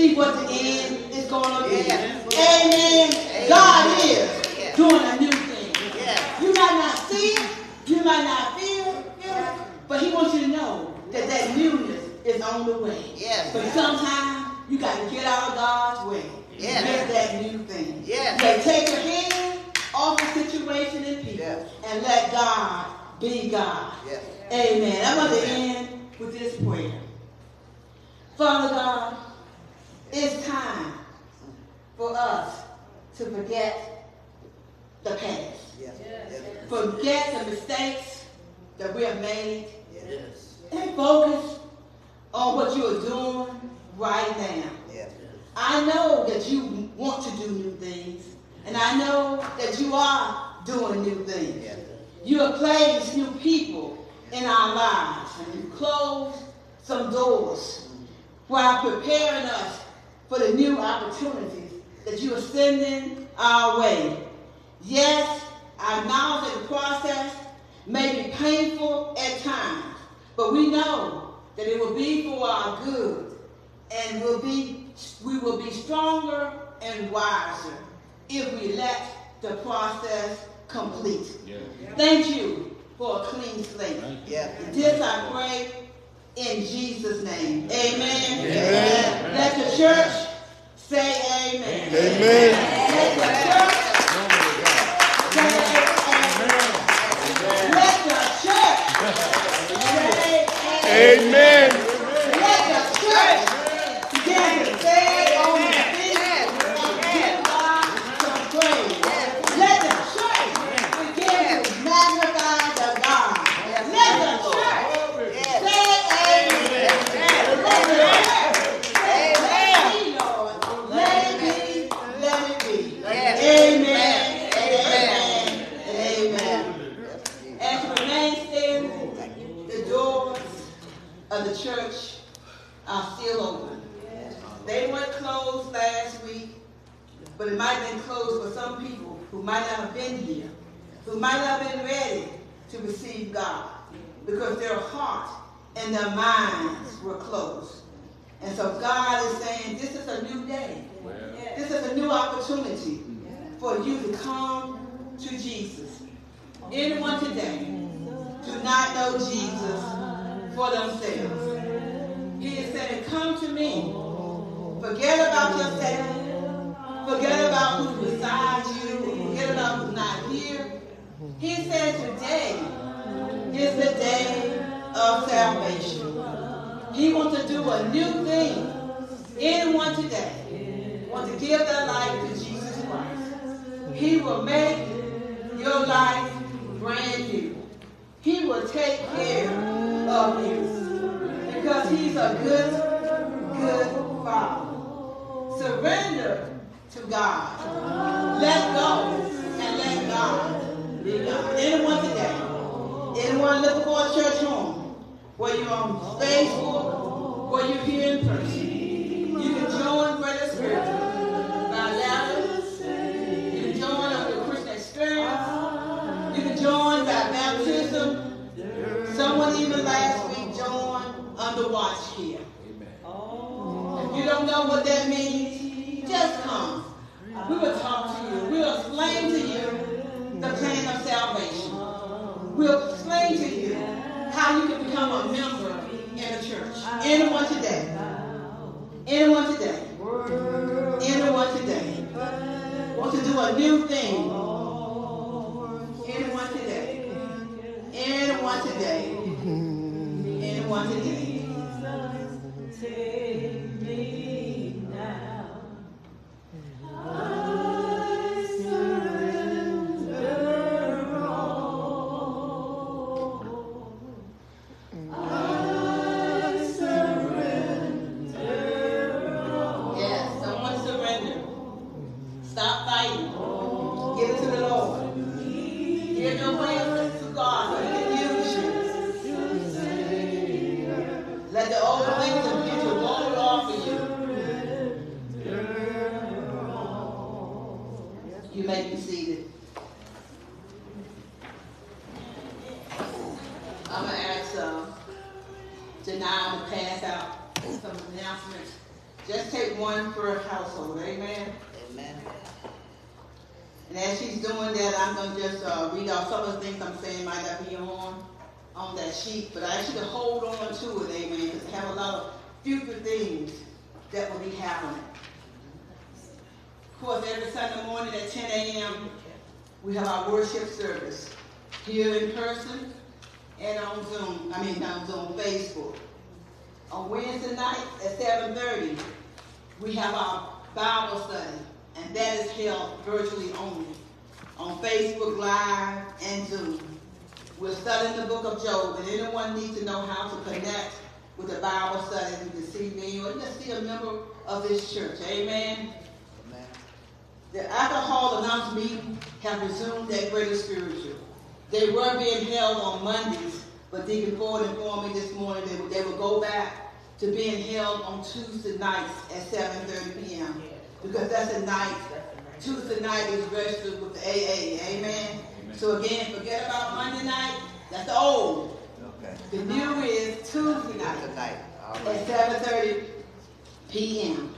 see what the end is going to be. Amen. Amen. God is doing a new thing. You might not see it, you might not feel it, but He wants you to know that that newness is on the way. Yes. But sometimes you got to get out of God's way. Yes. get that new thing. Yes. Take your hand off the situation and people yes. and let God be God. Yes. Amen. I'm going to end with this prayer. Father God, it's time for us to forget the past. Yes. Yes. Forget the mistakes that we have made Yes. and focus on what you are doing right now. Yes. I know that you want to do new things, and I know that you are doing new things. Yes. You have placed new people in our lives, and you closed some doors while preparing us for the new opportunities that you are sending our way. Yes, I acknowledge that the process may be painful at times, but we know that it will be for our good, and will be we will be stronger and wiser if we let the process complete. Yeah. Thank you for a clean slate. Yes. This I pray in Jesus' name. Amen. Amen. Let the church say amen. Amen. Let the church say amen. Let the church say amen. Amen. Let the church begin to stay on the feet and give God some praise. Let the church begin to magnify the God. Let the church Yes. say amen. Let the church say, let it be, Lord. Let it be, let it be. Yes. Amen. Amen. Amen. Amen. As we remain standing, the doors of the church are still open. They weren't closed last week, but it might have been closed for some people who might not have been here, who might not have been ready to receive God because their heart and their minds were closed. And so God is saying, this is a new day. This is a new opportunity for you to come to Jesus. Anyone today do not know Jesus for themselves. He is saying, come to me. Forget about yourself. Forget about who's beside you. Forget about who's not here. He said today is the day of salvation. He wants to do a new thing. Anyone today wants to give their life to Jesus Christ. He will make your life brand new. He will take care of you because he's a good, good father. Surrender to God. Let go and let God. Anyone today, anyone looking for a church home, where you're on Facebook, where you're here in person, you can join Brother Spirit by ladder. You can join under the Christian experience. You can join by baptism. Someone even last week joined under watch here. If you don't know what that means, just come. We will talk to you. We'll explain to you the plan salvation. We'll explain to you how you can become a member in a church. Anyone today? Anyone today? Anyone today? Want to do a new thing? Anyone today? Anyone today? Anyone today? Morning at 10 a.m., we have our worship service here in person and on Zoom, I mean, on Zoom, Facebook. On Wednesday night at 7.30, we have our Bible study, and that is held virtually only on Facebook Live and Zoom. We're studying the book of Job, and anyone needs to know how to connect with the Bible study, you can see me or you can see a member of this church. Amen. The Alcoholics Anonymous meeting have resumed their greater spiritual. They were being held on Mondays, but Deacon Ford informed me this morning they would, they would go back to being held on Tuesday nights at 7.30 p.m. Because that's the night, Tuesday night is registered with the AA. Amen. So again, forget about Monday night. That's the old. Okay. The new is Tuesday night night. All at seven thirty PM.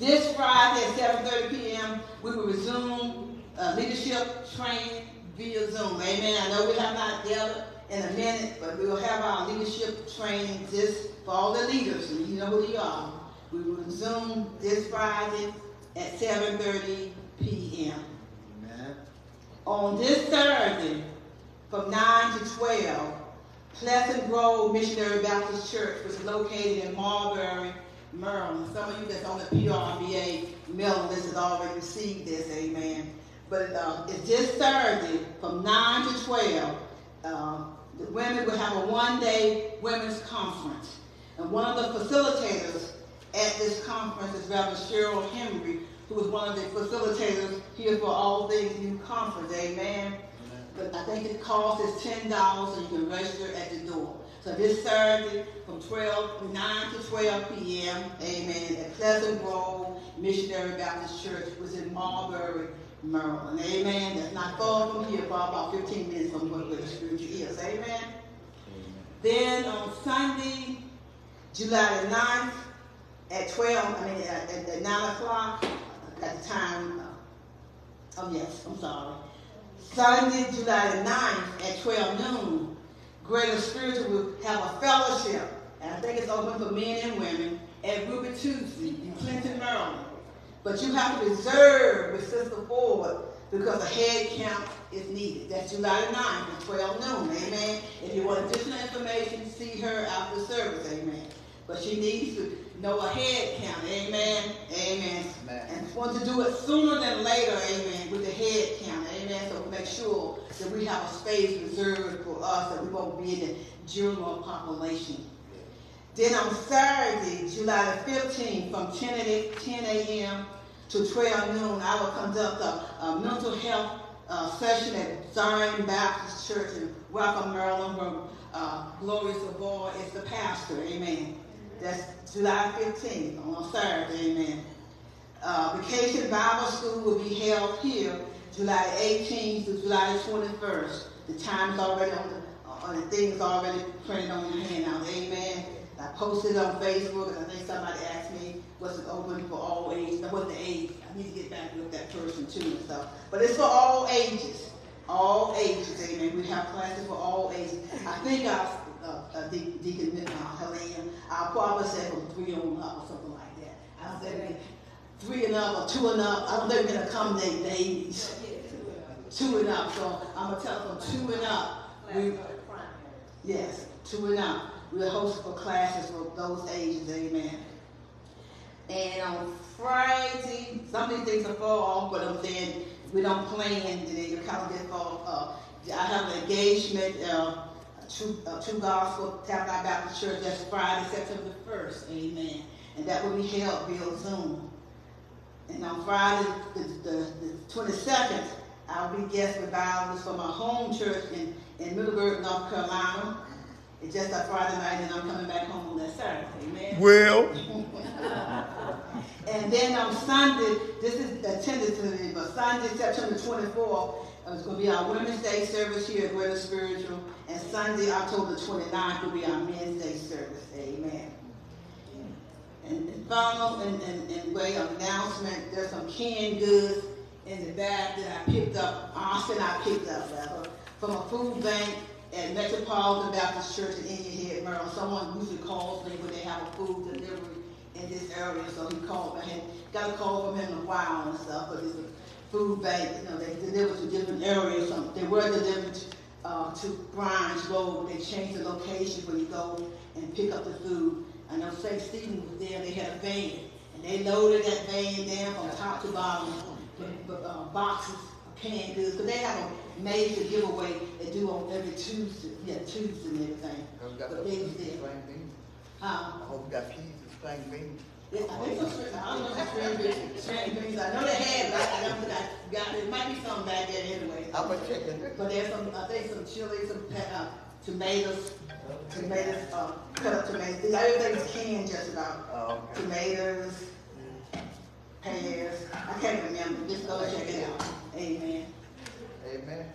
This Friday at seven thirty PM, we will resume, uh, leadership training via Zoom. Amen. I know we have not gathered in a minute, but we will have our leadership training just for all the leaders, and you know who you are. We will resume this Friday at seven thirty PM. Amen. On this Thursday, from 9 to 12, Pleasant Grove Missionary Baptist Church, is located in Marbury, Maryland. Some of you that's on the PRBA mailing list has already received this, amen. But uh, it's this Thursday, from 9 to 12, uh, the women will have a one-day women's conference. And one of the facilitators at this conference is Reverend Cheryl Henry, who is one of the facilitators here for All Things New Conference, amen. But I think the cost is ten dollars, and you can register at the door. So this Thursday, from twelve, nine to twelve P.M., amen, at Pleasant Grove Missionary Baptist Church, was in Marbury, Maryland, amen. That's not far from here, about fifteen minutes from where the spiritual is, amen. Then on Sunday, July the 9th, at twelve, I mean, at, at, at nine o'clock, at the time, oh yes, I'm sorry. Sunday, July the 9th, at twelve noon, Greater Spiritual will have a fellowship, and I think it's open for men and women, at Ruby Tuesday in Clinton, Maryland. But you have to reserve with Sister Ford because a head count is needed. That's July the 9th at 12 noon, amen. If you want additional information, see her after service, amen. But she needs to know a head count, amen, amen. Amen. And want to do it sooner than later, amen, with the head count, So make sure that we have a space reserved for us, that we won't be in the general population. Then on Saturday, July the 15th, from 10 a- 10 a.m. to 12 noon, I will conduct a, a mental health uh, session at Zion Baptist Church in Welcome, Maryland, where uh, Gloria Savoy is the pastor. Amen. That's July 15th on Saturday. Amen. Uh, Vacation Bible School will be held here July 18th to July 21st. The time's already on the, on the thing's already printed on your handout. Amen. I posted on Facebook, and I think somebody asked me, was it open for all ages? What the age? I need to get back with that person too and stuff. But it's for all ages. All ages, amen. We have classes for all ages. I think our uh, uh, De- Deacon uh, Helene, our probably said from three on up or something like that. I don't think three and up or two and up. I don't think we're gonna accommodate babies. Two and up. So I'm gonna tell them two and up. We, Yes, two and up. We're hosting for classes for those ages, amen. And on Friday, some of these things are fall off, but I'm saying we don't plan, and then your calendar fall off. I have an engagement, uh, True, uh, True Gospel Tabernacle Baptist Church, that's Friday, September first, amen. And that will be held via Zoom. And on Friday, the, the, the 22nd, I'll be guest revivalist for my home church in, in Middleburg, North Carolina. It's just a Friday night, and I'm coming back home on that Saturday. Amen. Well, And then on Sunday, this is attended tentatively, but Sunday, September 24th, uh, it's going to be our Women's Day service here at Greater Spiritual, and Sunday, October 29th, will be our Men's Day service. Amen. And and final and, and, and way of announcement, there's some canned goods in the bag that I picked up, Austin I picked up, rather, from a food bank at Metropolitan Baptist Church in Indian Head, Maryland. Someone usually calls me when they have a food delivery in this area, so he called, had, got a call from him in a while and stuff, but it's a food bank, you know, they deliver to different areas, they were delivered, uh, to Grimes Road, they changed the location where you go and pick up the food. I know St. Stephen was there, they had a van, and they loaded that van down from top to bottom, uh, boxes of canned goods, because they have a major giveaway they do on every Tuesday, yeah, Tuesday and everything. Got But the they peas was and there. beans. Uh, I hope you got peas and string beans. yeah, I think some, string- I don't know some beans, beans, I know they had, but I don't think I got, there might be some back there anyway. How much chicken? But there's some, I think some chili, some, uh, tomatoes, tomatoes, uh, cut up tomatoes, everything's canned just about. Oh, okay. Tomatoes, pears, I can't remember, just go check it out, amen. Amen.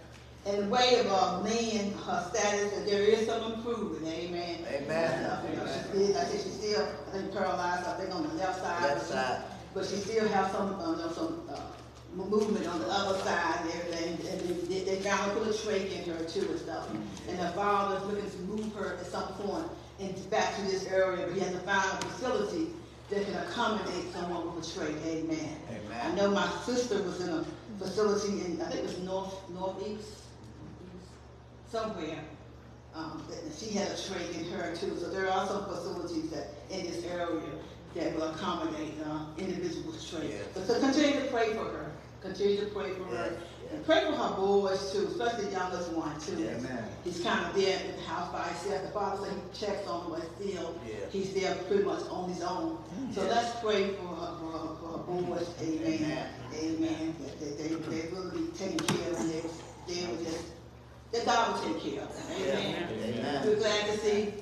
In the way of, uh, Lynn, her status, there is some improvement, amen. Amen. You know, she still, I think she's still, I think paralyzed, I think on the left side. Left side. But she still have some, uh, you know, some, uh, movement on the other side and everything, and they, they found put a trach in her too and stuff. And her father's looking to move her at some point into, back to this area, but he has to find a facility that can accommodate someone with a trach, amen. I know my sister was in a facility in, I think it was north, northeast, somewhere. Um, she had a trach in her too, so there are some facilities that, in this area that will accommodate, uh, individuals' trach. Yes. But so continue to pray for her, continue to pray for her, Yes, and pray for her boys too, especially the youngest one too. yes. Amen. He's kind of there in the house by himself, the father said he checks on him, but still, Yes. he's there pretty much on his own. Mm. So Yes. let's pray for her, for her, for her boys, amen, Amen. amen, that they, they, they will be taken care of, they, they will just, that God will take care of them, amen. Amen. We're glad to see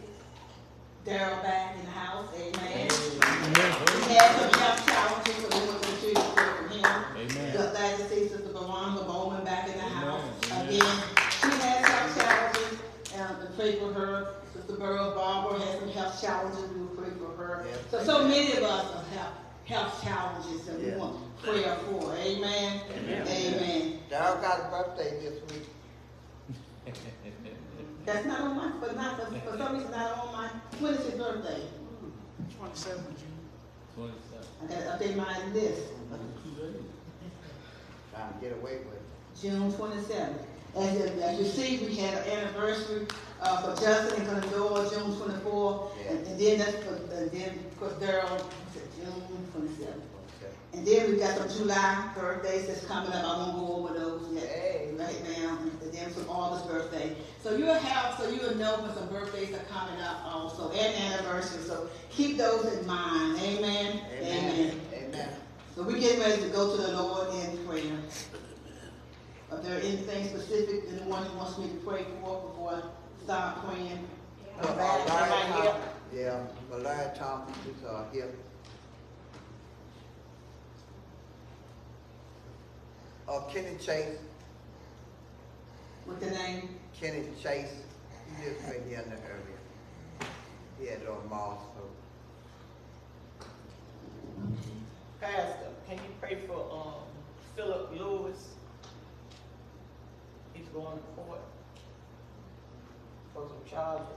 Daryl back in the house, amen. Amen. He had some health challenges, so we want to continue to pray for him. Amen. Just glad to see Sister Veronica Bowman back in the house Amen. Again. She has health challenges, and we pray for her. Sister Burroughs Barbara has some health challenges, we will pray for her. Yes. So, so many of us have health challenges that we want prayer for, amen? Amen. Amen. Darryl got a birthday this week. That's not on my, but not, for, for some reason not on my, when is your birthday? Twenty-seven June. I gotta update my list. Trying to get away with it. June twenty-seventh. As, you- as you see, we had an anniversary, uh, for Justin and Glendora, June twenty-four. And, and then that's for, and then, of course, Daryl, June twenty-seventh. Okay. And then we got some July birthdays that's coming up, I won't go over those yet. Hey. Right now, and then some August birthday. So you'll have, so you'll know when some birthdays are coming up also, and anniversaries, so keep those in mind, amen? Amen. Amen. So we're getting ready to go to the Lord in prayer. Are there anything specific anyone wants me to pray for before I start praying? Uh, Everybody- Larry everybody yeah, but Larry Thompson is, uh, here. Uh, Kenny Chase, What's the name? Kenny Chase, he just been here in the area. He had a little mouse, so. Pastor, can you pray for, um, Philip Lewis? He's going to court for some charges.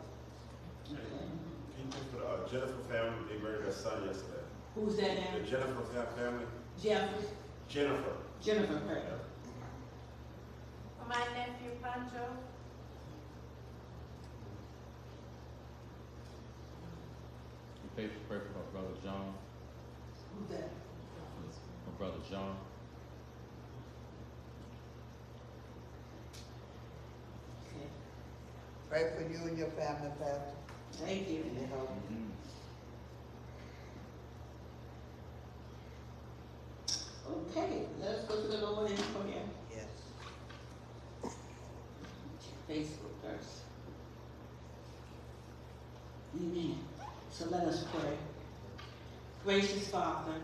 Okay. Can you pray for the uh, Jennifer family? They buried their son yesterday. Who's that now? The Jennifer fa- family? Jeffrey, Jennifer. Jennifer, pray. Yeah. My nephew Pancho, Pray pray for my brother John, Who's that? my brother John. Okay. Pray for you and your family, Pastor. Thank you. You know, Okay, let us go to the Lord in prayer. yes. Facebook first. Amen. So let us pray. Gracious Father,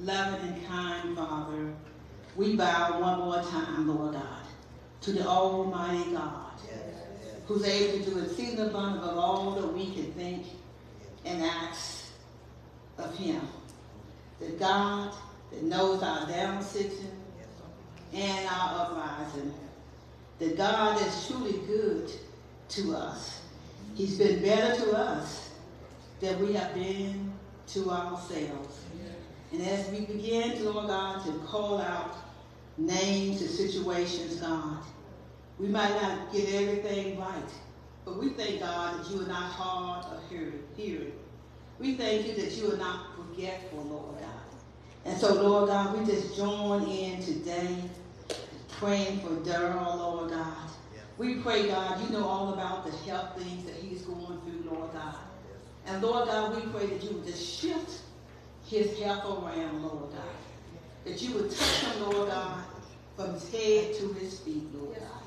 loving and kind Father, we bow one more time, Lord God, to the Almighty God, Yes, yes, who's able to do exceeding abundant of all that we can think and ask of Him. The God that knows our down sitting and our uprising. The God that's truly good to us. He's been better to us than we have been to ourselves. And as we begin, to Lord God, to call out names and situations, God, we might not get everything right, but we thank God that you are not hard of hearing. We thank you that you are not forgetful, Lord God. And so, Lord God, we just join in today praying for Daryl, Lord God. We pray, God, you know all about the health things that he's going through, Lord God. And Lord God, we pray that you would just shift his health around, Lord God. That you would touch him, Lord God, from his head to his feet, Lord God.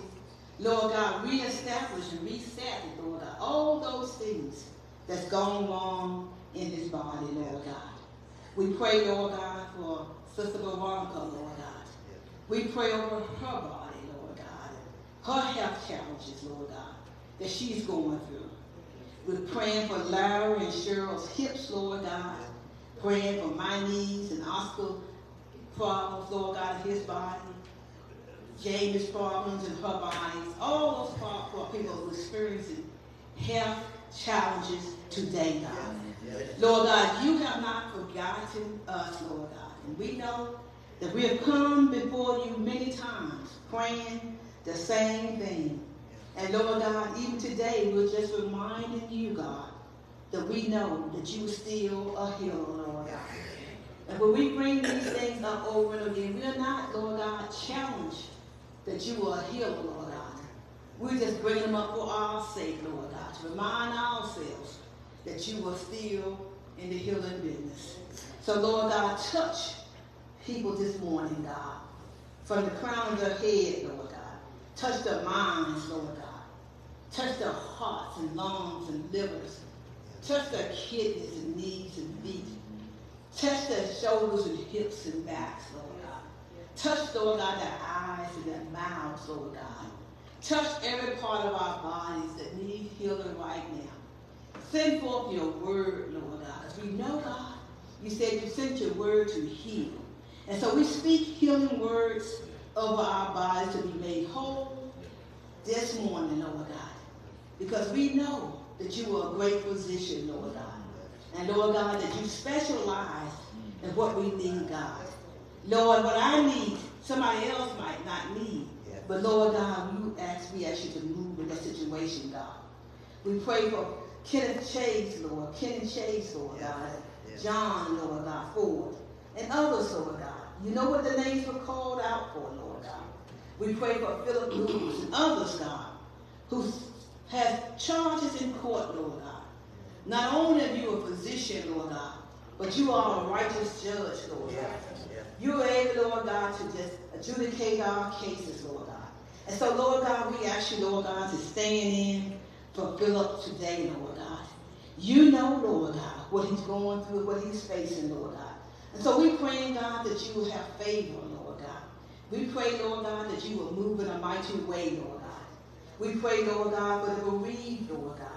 Lord God, reestablish and reset, Lord God, all those things that's gone wrong in his body, Lord God. We pray, Lord God, for Sister Veronica, Lord God. We pray over her body, Lord God, her health challenges, Lord God, that she's going through. We're praying for Larry and Cheryl's hips, Lord God. Praying for my knees and Oscar problems, Lord God, in his body. Jamie's problems and her body. All those problems, people who are experiencing health challenges today, God. Lord God, you have not forgotten us, Lord God. And we know that we have come before you many times praying the same thing. And Lord God, even today, we're just reminding you, God, that we know that you are still a healer, Lord God. And when we bring these things up over and again, we are not, Lord God, challenged that you are a healer, Lord God. We just bring them up for our sake, Lord God, to remind ourselves that you are still in the healing business. So, Lord God, touch people this morning, God, from the crown of their head, Lord God. Touch their minds, Lord God. Touch their hearts and lungs and livers. Touch their kidneys and knees and feet. Touch their shoulders and hips and backs, Lord. Touch, Lord God, their eyes and their mouths, Lord God. Touch every part of our bodies that need healing right now. Send forth your word, Lord God, because we know, God, you said you sent your word to heal. And so we speak healing words over our bodies to be made whole this morning, Lord God. Because we know that you are a great physician, Lord God. And Lord God, that you specialize in what we need, God. Lord, what I need, somebody else might not need. But Lord God, you ask, we ask you to move in that situation, God. We pray for Kenneth Chase, Lord, Kenneth Chase, Lord God, John, Lord God, Ford, and others, Lord God. You know what the names were called out for, Lord God. We pray for Philip Lewis and others, God, who have charges in court, Lord God. Not only are you a physician, Lord God, but you are a righteous judge, Lord God. You are able, Lord God, to just adjudicate our cases, Lord God. And so, Lord God, we ask you, Lord God, to stand in for Philip today, Lord God. You know, Lord God, what he's going through, what he's facing, Lord God. And so we pray, God, that you will have favor, Lord God. We pray, Lord God, that you will move in a mighty way, Lord God. We pray, Lord God, for the bereaved, Lord God.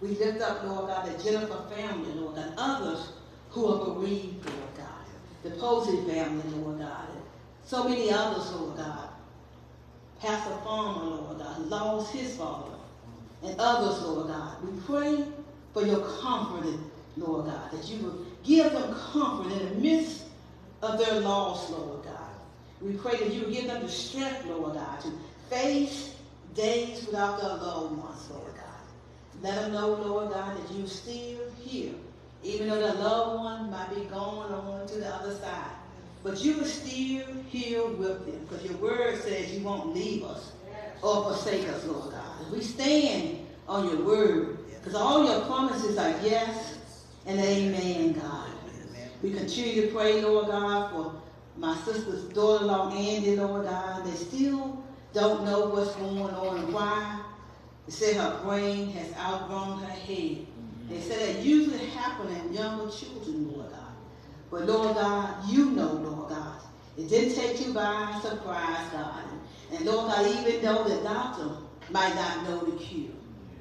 We lift up, Lord God, the Jennifer family, Lord God, and others who are bereaved, Lord God. The Posey family, Lord God. And so many others, Lord God. Pastor Farmer, Lord God, lost his father. And others, Lord God. We pray for your comfort, Lord God, that you will give them comfort in the midst of their loss, Lord God. We pray that you will give them the strength, Lord God, to face days without their loved ones, Lord God. Let them know, Lord God, that you're still here, even though their loved one might be going on to the other side. But you are still here with them, because your word says you won't leave us or forsake us, Lord God. We stand on your word, because all your promises are yes and amen, God. We continue to pray, Lord God, for my sister's daughter-in-law, Andy, Lord God. They still don't know what's going on and why. They said her brain has outgrown her head. They said that usually happens in younger children, Lord God. But Lord God, you know, Lord God. It didn't take you by surprise, God. And Lord God, even though the doctor might not know the cure,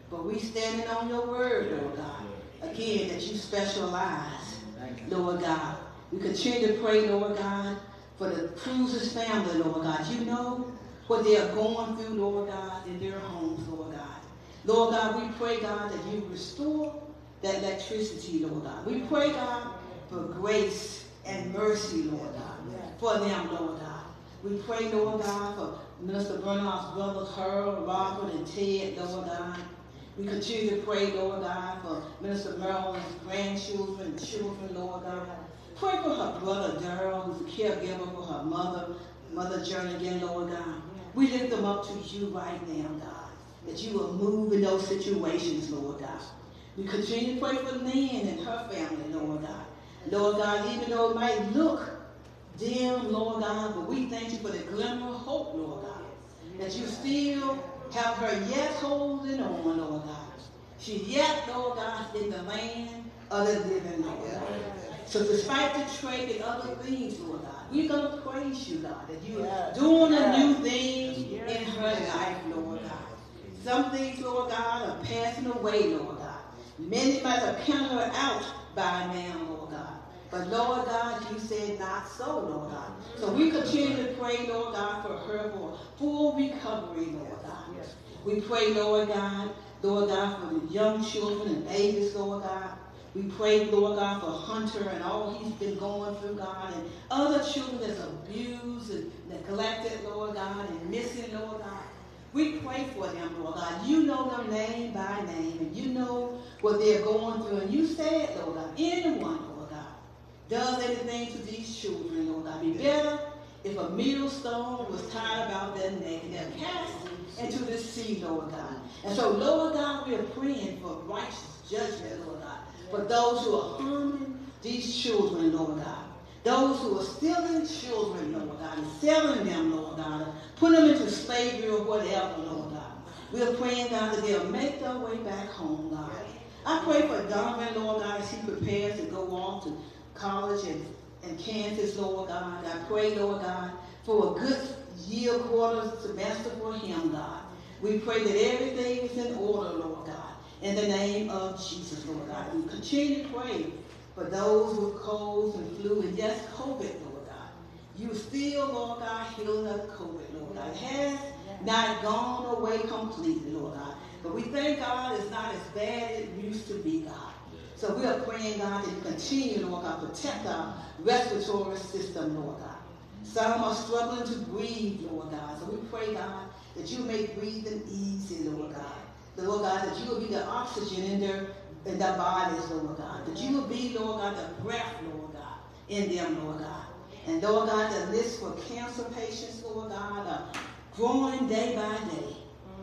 but we standing on your word, Lord God. Again, that you specialize, Lord God. We continue to pray, Lord God, for the Cruises family, Lord God. You know what they are going through, Lord God, in their homes, Lord God. Lord God, we pray, God, that you restore that electricity, Lord God. We pray, God, for grace and mercy, Lord God, for them, Lord God. We pray, Lord God, for Minister Bernard's brothers, Harold, Robert, and Ted, Lord God. We continue to pray, Lord God, for Minister Marilyn's grandchildren and children, Lord God. Pray for her brother Daryl, who's a caregiver for her mother, Mother Jernigan, Lord God. We lift them up to you right now, God, that you will move in those situations, Lord God. We continue to pray for Lynn and her family, Lord God. Lord God, even though it might look dim, Lord God, but we thank you for the glimmer of hope, Lord God, that you still have her yet holding on, Lord God. She's yet, Lord God, in the land of the living, Lord God. So despite the trade and other things, Lord God, we're going to praise you, God, that you are doing a new thing in her life, Lord God. Some things, Lord God, are passing away, Lord God. Many might have counted her out by now, Lord God. But Lord God, you said not so, Lord God. So we continue to pray, Lord God, for her for full recovery, Lord God. We pray, Lord God, Lord God, for the young children and babies, Lord God. We pray, Lord God, for Hunter and all he's been going through, God, and other children that's abused and neglected, Lord God, and missing, Lord God. We pray for them, Lord God. You know them name by name, and you know what they're going through. And you said, Lord God, anyone, Lord God, does anything to these children, Lord God, be better if a millstone was tied about their neck and they're cast into the sea, Lord God. And so, Lord God, we are praying for righteous judgment, Lord God, for those who are harming these children, Lord God. Those who are stealing children, Lord God, and selling them, Lord God, put them into slavery or whatever, Lord God. We are praying, God, that they'll make their way back home, God. I pray for Donovan, Lord God, as he prepares to go off to college and, and Kansas, Lord God. I pray, Lord God, for a good year, quarter semester for him, God. We pray that everything is in order, Lord God. In the name of Jesus, Lord God. We continue to pray for those with colds and flu and yes, COVID, Lord God. You still, Lord God, healing up COVID, Lord God. It has not gone away completely, Lord God. But we thank God it's not as bad as it used to be, God. So we are praying, God, that you continue, to, Lord God, protect our respiratory system, Lord God. Some are struggling to breathe, Lord God. So we pray, God, that you make breathing easy, Lord God. The Lord God, that you will be the oxygen in their in their bodies, Lord God. That you will be, Lord God, the breath, Lord God, in them, Lord God. And Lord God, the list for cancer patients, Lord God, are growing day by day.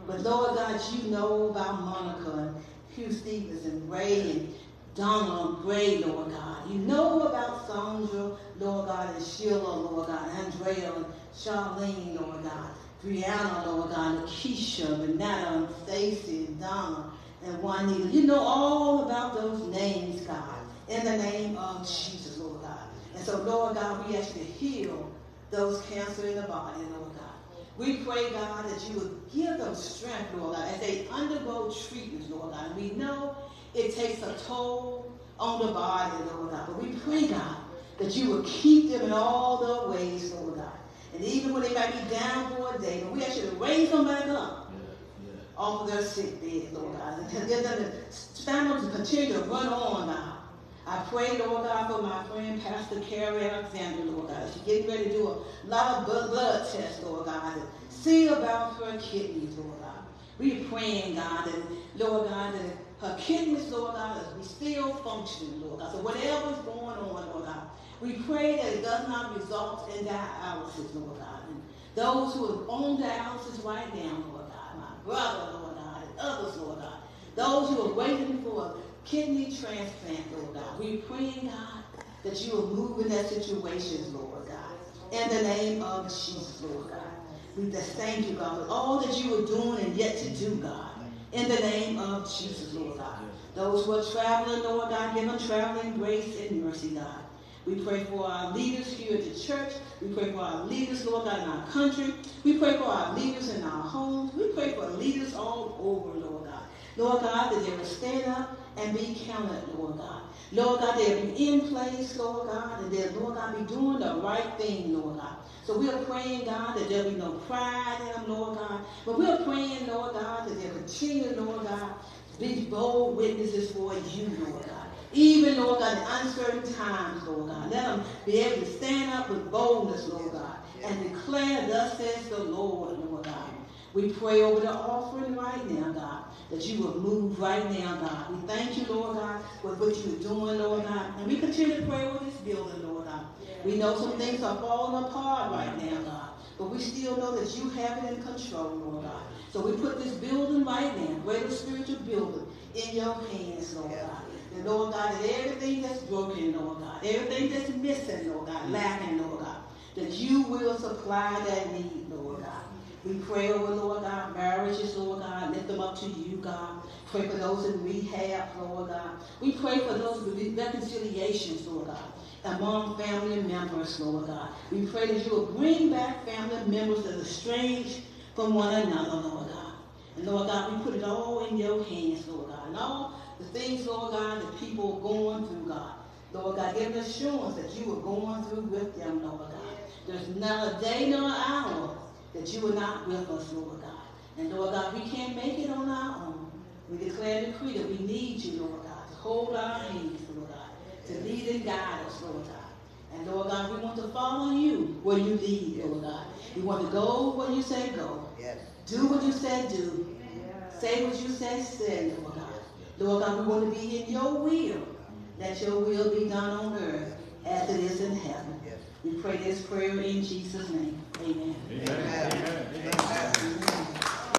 But Lord God, you know about Monica and Hugh Stevens and Ray and Donald Gray, Lord God. You know about Sandra, Lord God, and Sheila, Lord God, Andrea and Charlene, Lord God. Brianna, Lord God, and Keisha, Renata, and Stacy, and Donna, and Juanita. You know all about those names, God, in the name of Jesus, Lord God. And so, Lord God, we ask you to heal those cancer in the body, Lord God. We pray, God, that you would give them strength, Lord God, as they undergo treatments, Lord God. We know it takes a toll on the body, Lord God. But we pray, God, that you would keep them in all their ways, Lord God. And even when they might be down for a day, we ask you to raise them back up off of their sick bed, Lord God. And get them to stand up to continue to run on, God. I pray, Lord God, for my friend Pastor Carrie Alexander, Lord God. She's getting ready to do a lot of blood, tests, Lord God, and see about her kidneys, Lord God. We're praying, God, that, Lord God, that her kidneys, Lord God, is still functioning, Lord God. So whatever's going on, Lord God, we pray that it does not result in dialysis, Lord God. And those who are on dialysis right now, Lord brother, Lord God, and others, Lord God, those who are waiting for a kidney transplant, Lord God, we praying, God, that you will move in that situation, Lord God. In the name of Jesus, Lord God. We just thank you, God, for all that you are doing and yet to do, God. In the name of Jesus, Lord God. Those who are traveling, Lord God, give them traveling grace and mercy, God. We pray for our leaders here at the church. We pray for our leaders, Lord God, in our country. We pray for our leaders in our homes. We pray for leaders all over, Lord God. Lord God, that they will stand up and be counted, Lord God. Lord God, they'll be in place, Lord God, and they'll, Lord God, be doing the right thing, Lord God. So we are praying, God, that there'll be no pride in them, Lord God. But we are praying, Lord God, that they'll continue, Lord God, be bold witnesses for you, Lord God. Even, Lord God, in uncertain times, Lord God. Let them be able to stand up with boldness, Lord God, and declare, thus says the Lord, Lord God. We pray over the offering right now, God, that you will move right now, God. We thank you, Lord God, for what you're doing, Lord God. And we continue to pray over this building, Lord God. We know some things are falling apart right now, God. But we still know that you have it in control, Lord God. So we put this building right now, greater spiritual building, in your hands, Lord God. Lord God, that everything that's broken, Lord God, everything that's missing, Lord God, lacking, Lord God, that you will supply that need, Lord God. We pray over, Lord God, marriages, Lord God, lift them up to you, God. Pray for those in rehab, Lord God. We pray for those with reconciliations, Lord God, among family members, Lord God. We pray that you will bring back family members that are estranged from one another, Lord God. And Lord God, we put it all in your hands, Lord God. And all the things, Lord God, that people are going through, God. Lord God, give them assurance that you are going through with them, Lord God. There's not a day nor an hour that you are not with us, Lord God. And Lord God, we can't make it on our own. We declare and decree that we need you, Lord God, to hold our hands, Lord God, to lead and guide us, Lord God. And Lord God, we want to follow you where you lead, Lord God. We want to go where you say go. Yes. Do what you said do. Say what you said say, Lord God. Lord God, we want to be in your will. Let your will be done on earth as it is in heaven. We pray this prayer in Jesus' name. Amen. Amen. Amen. Amen.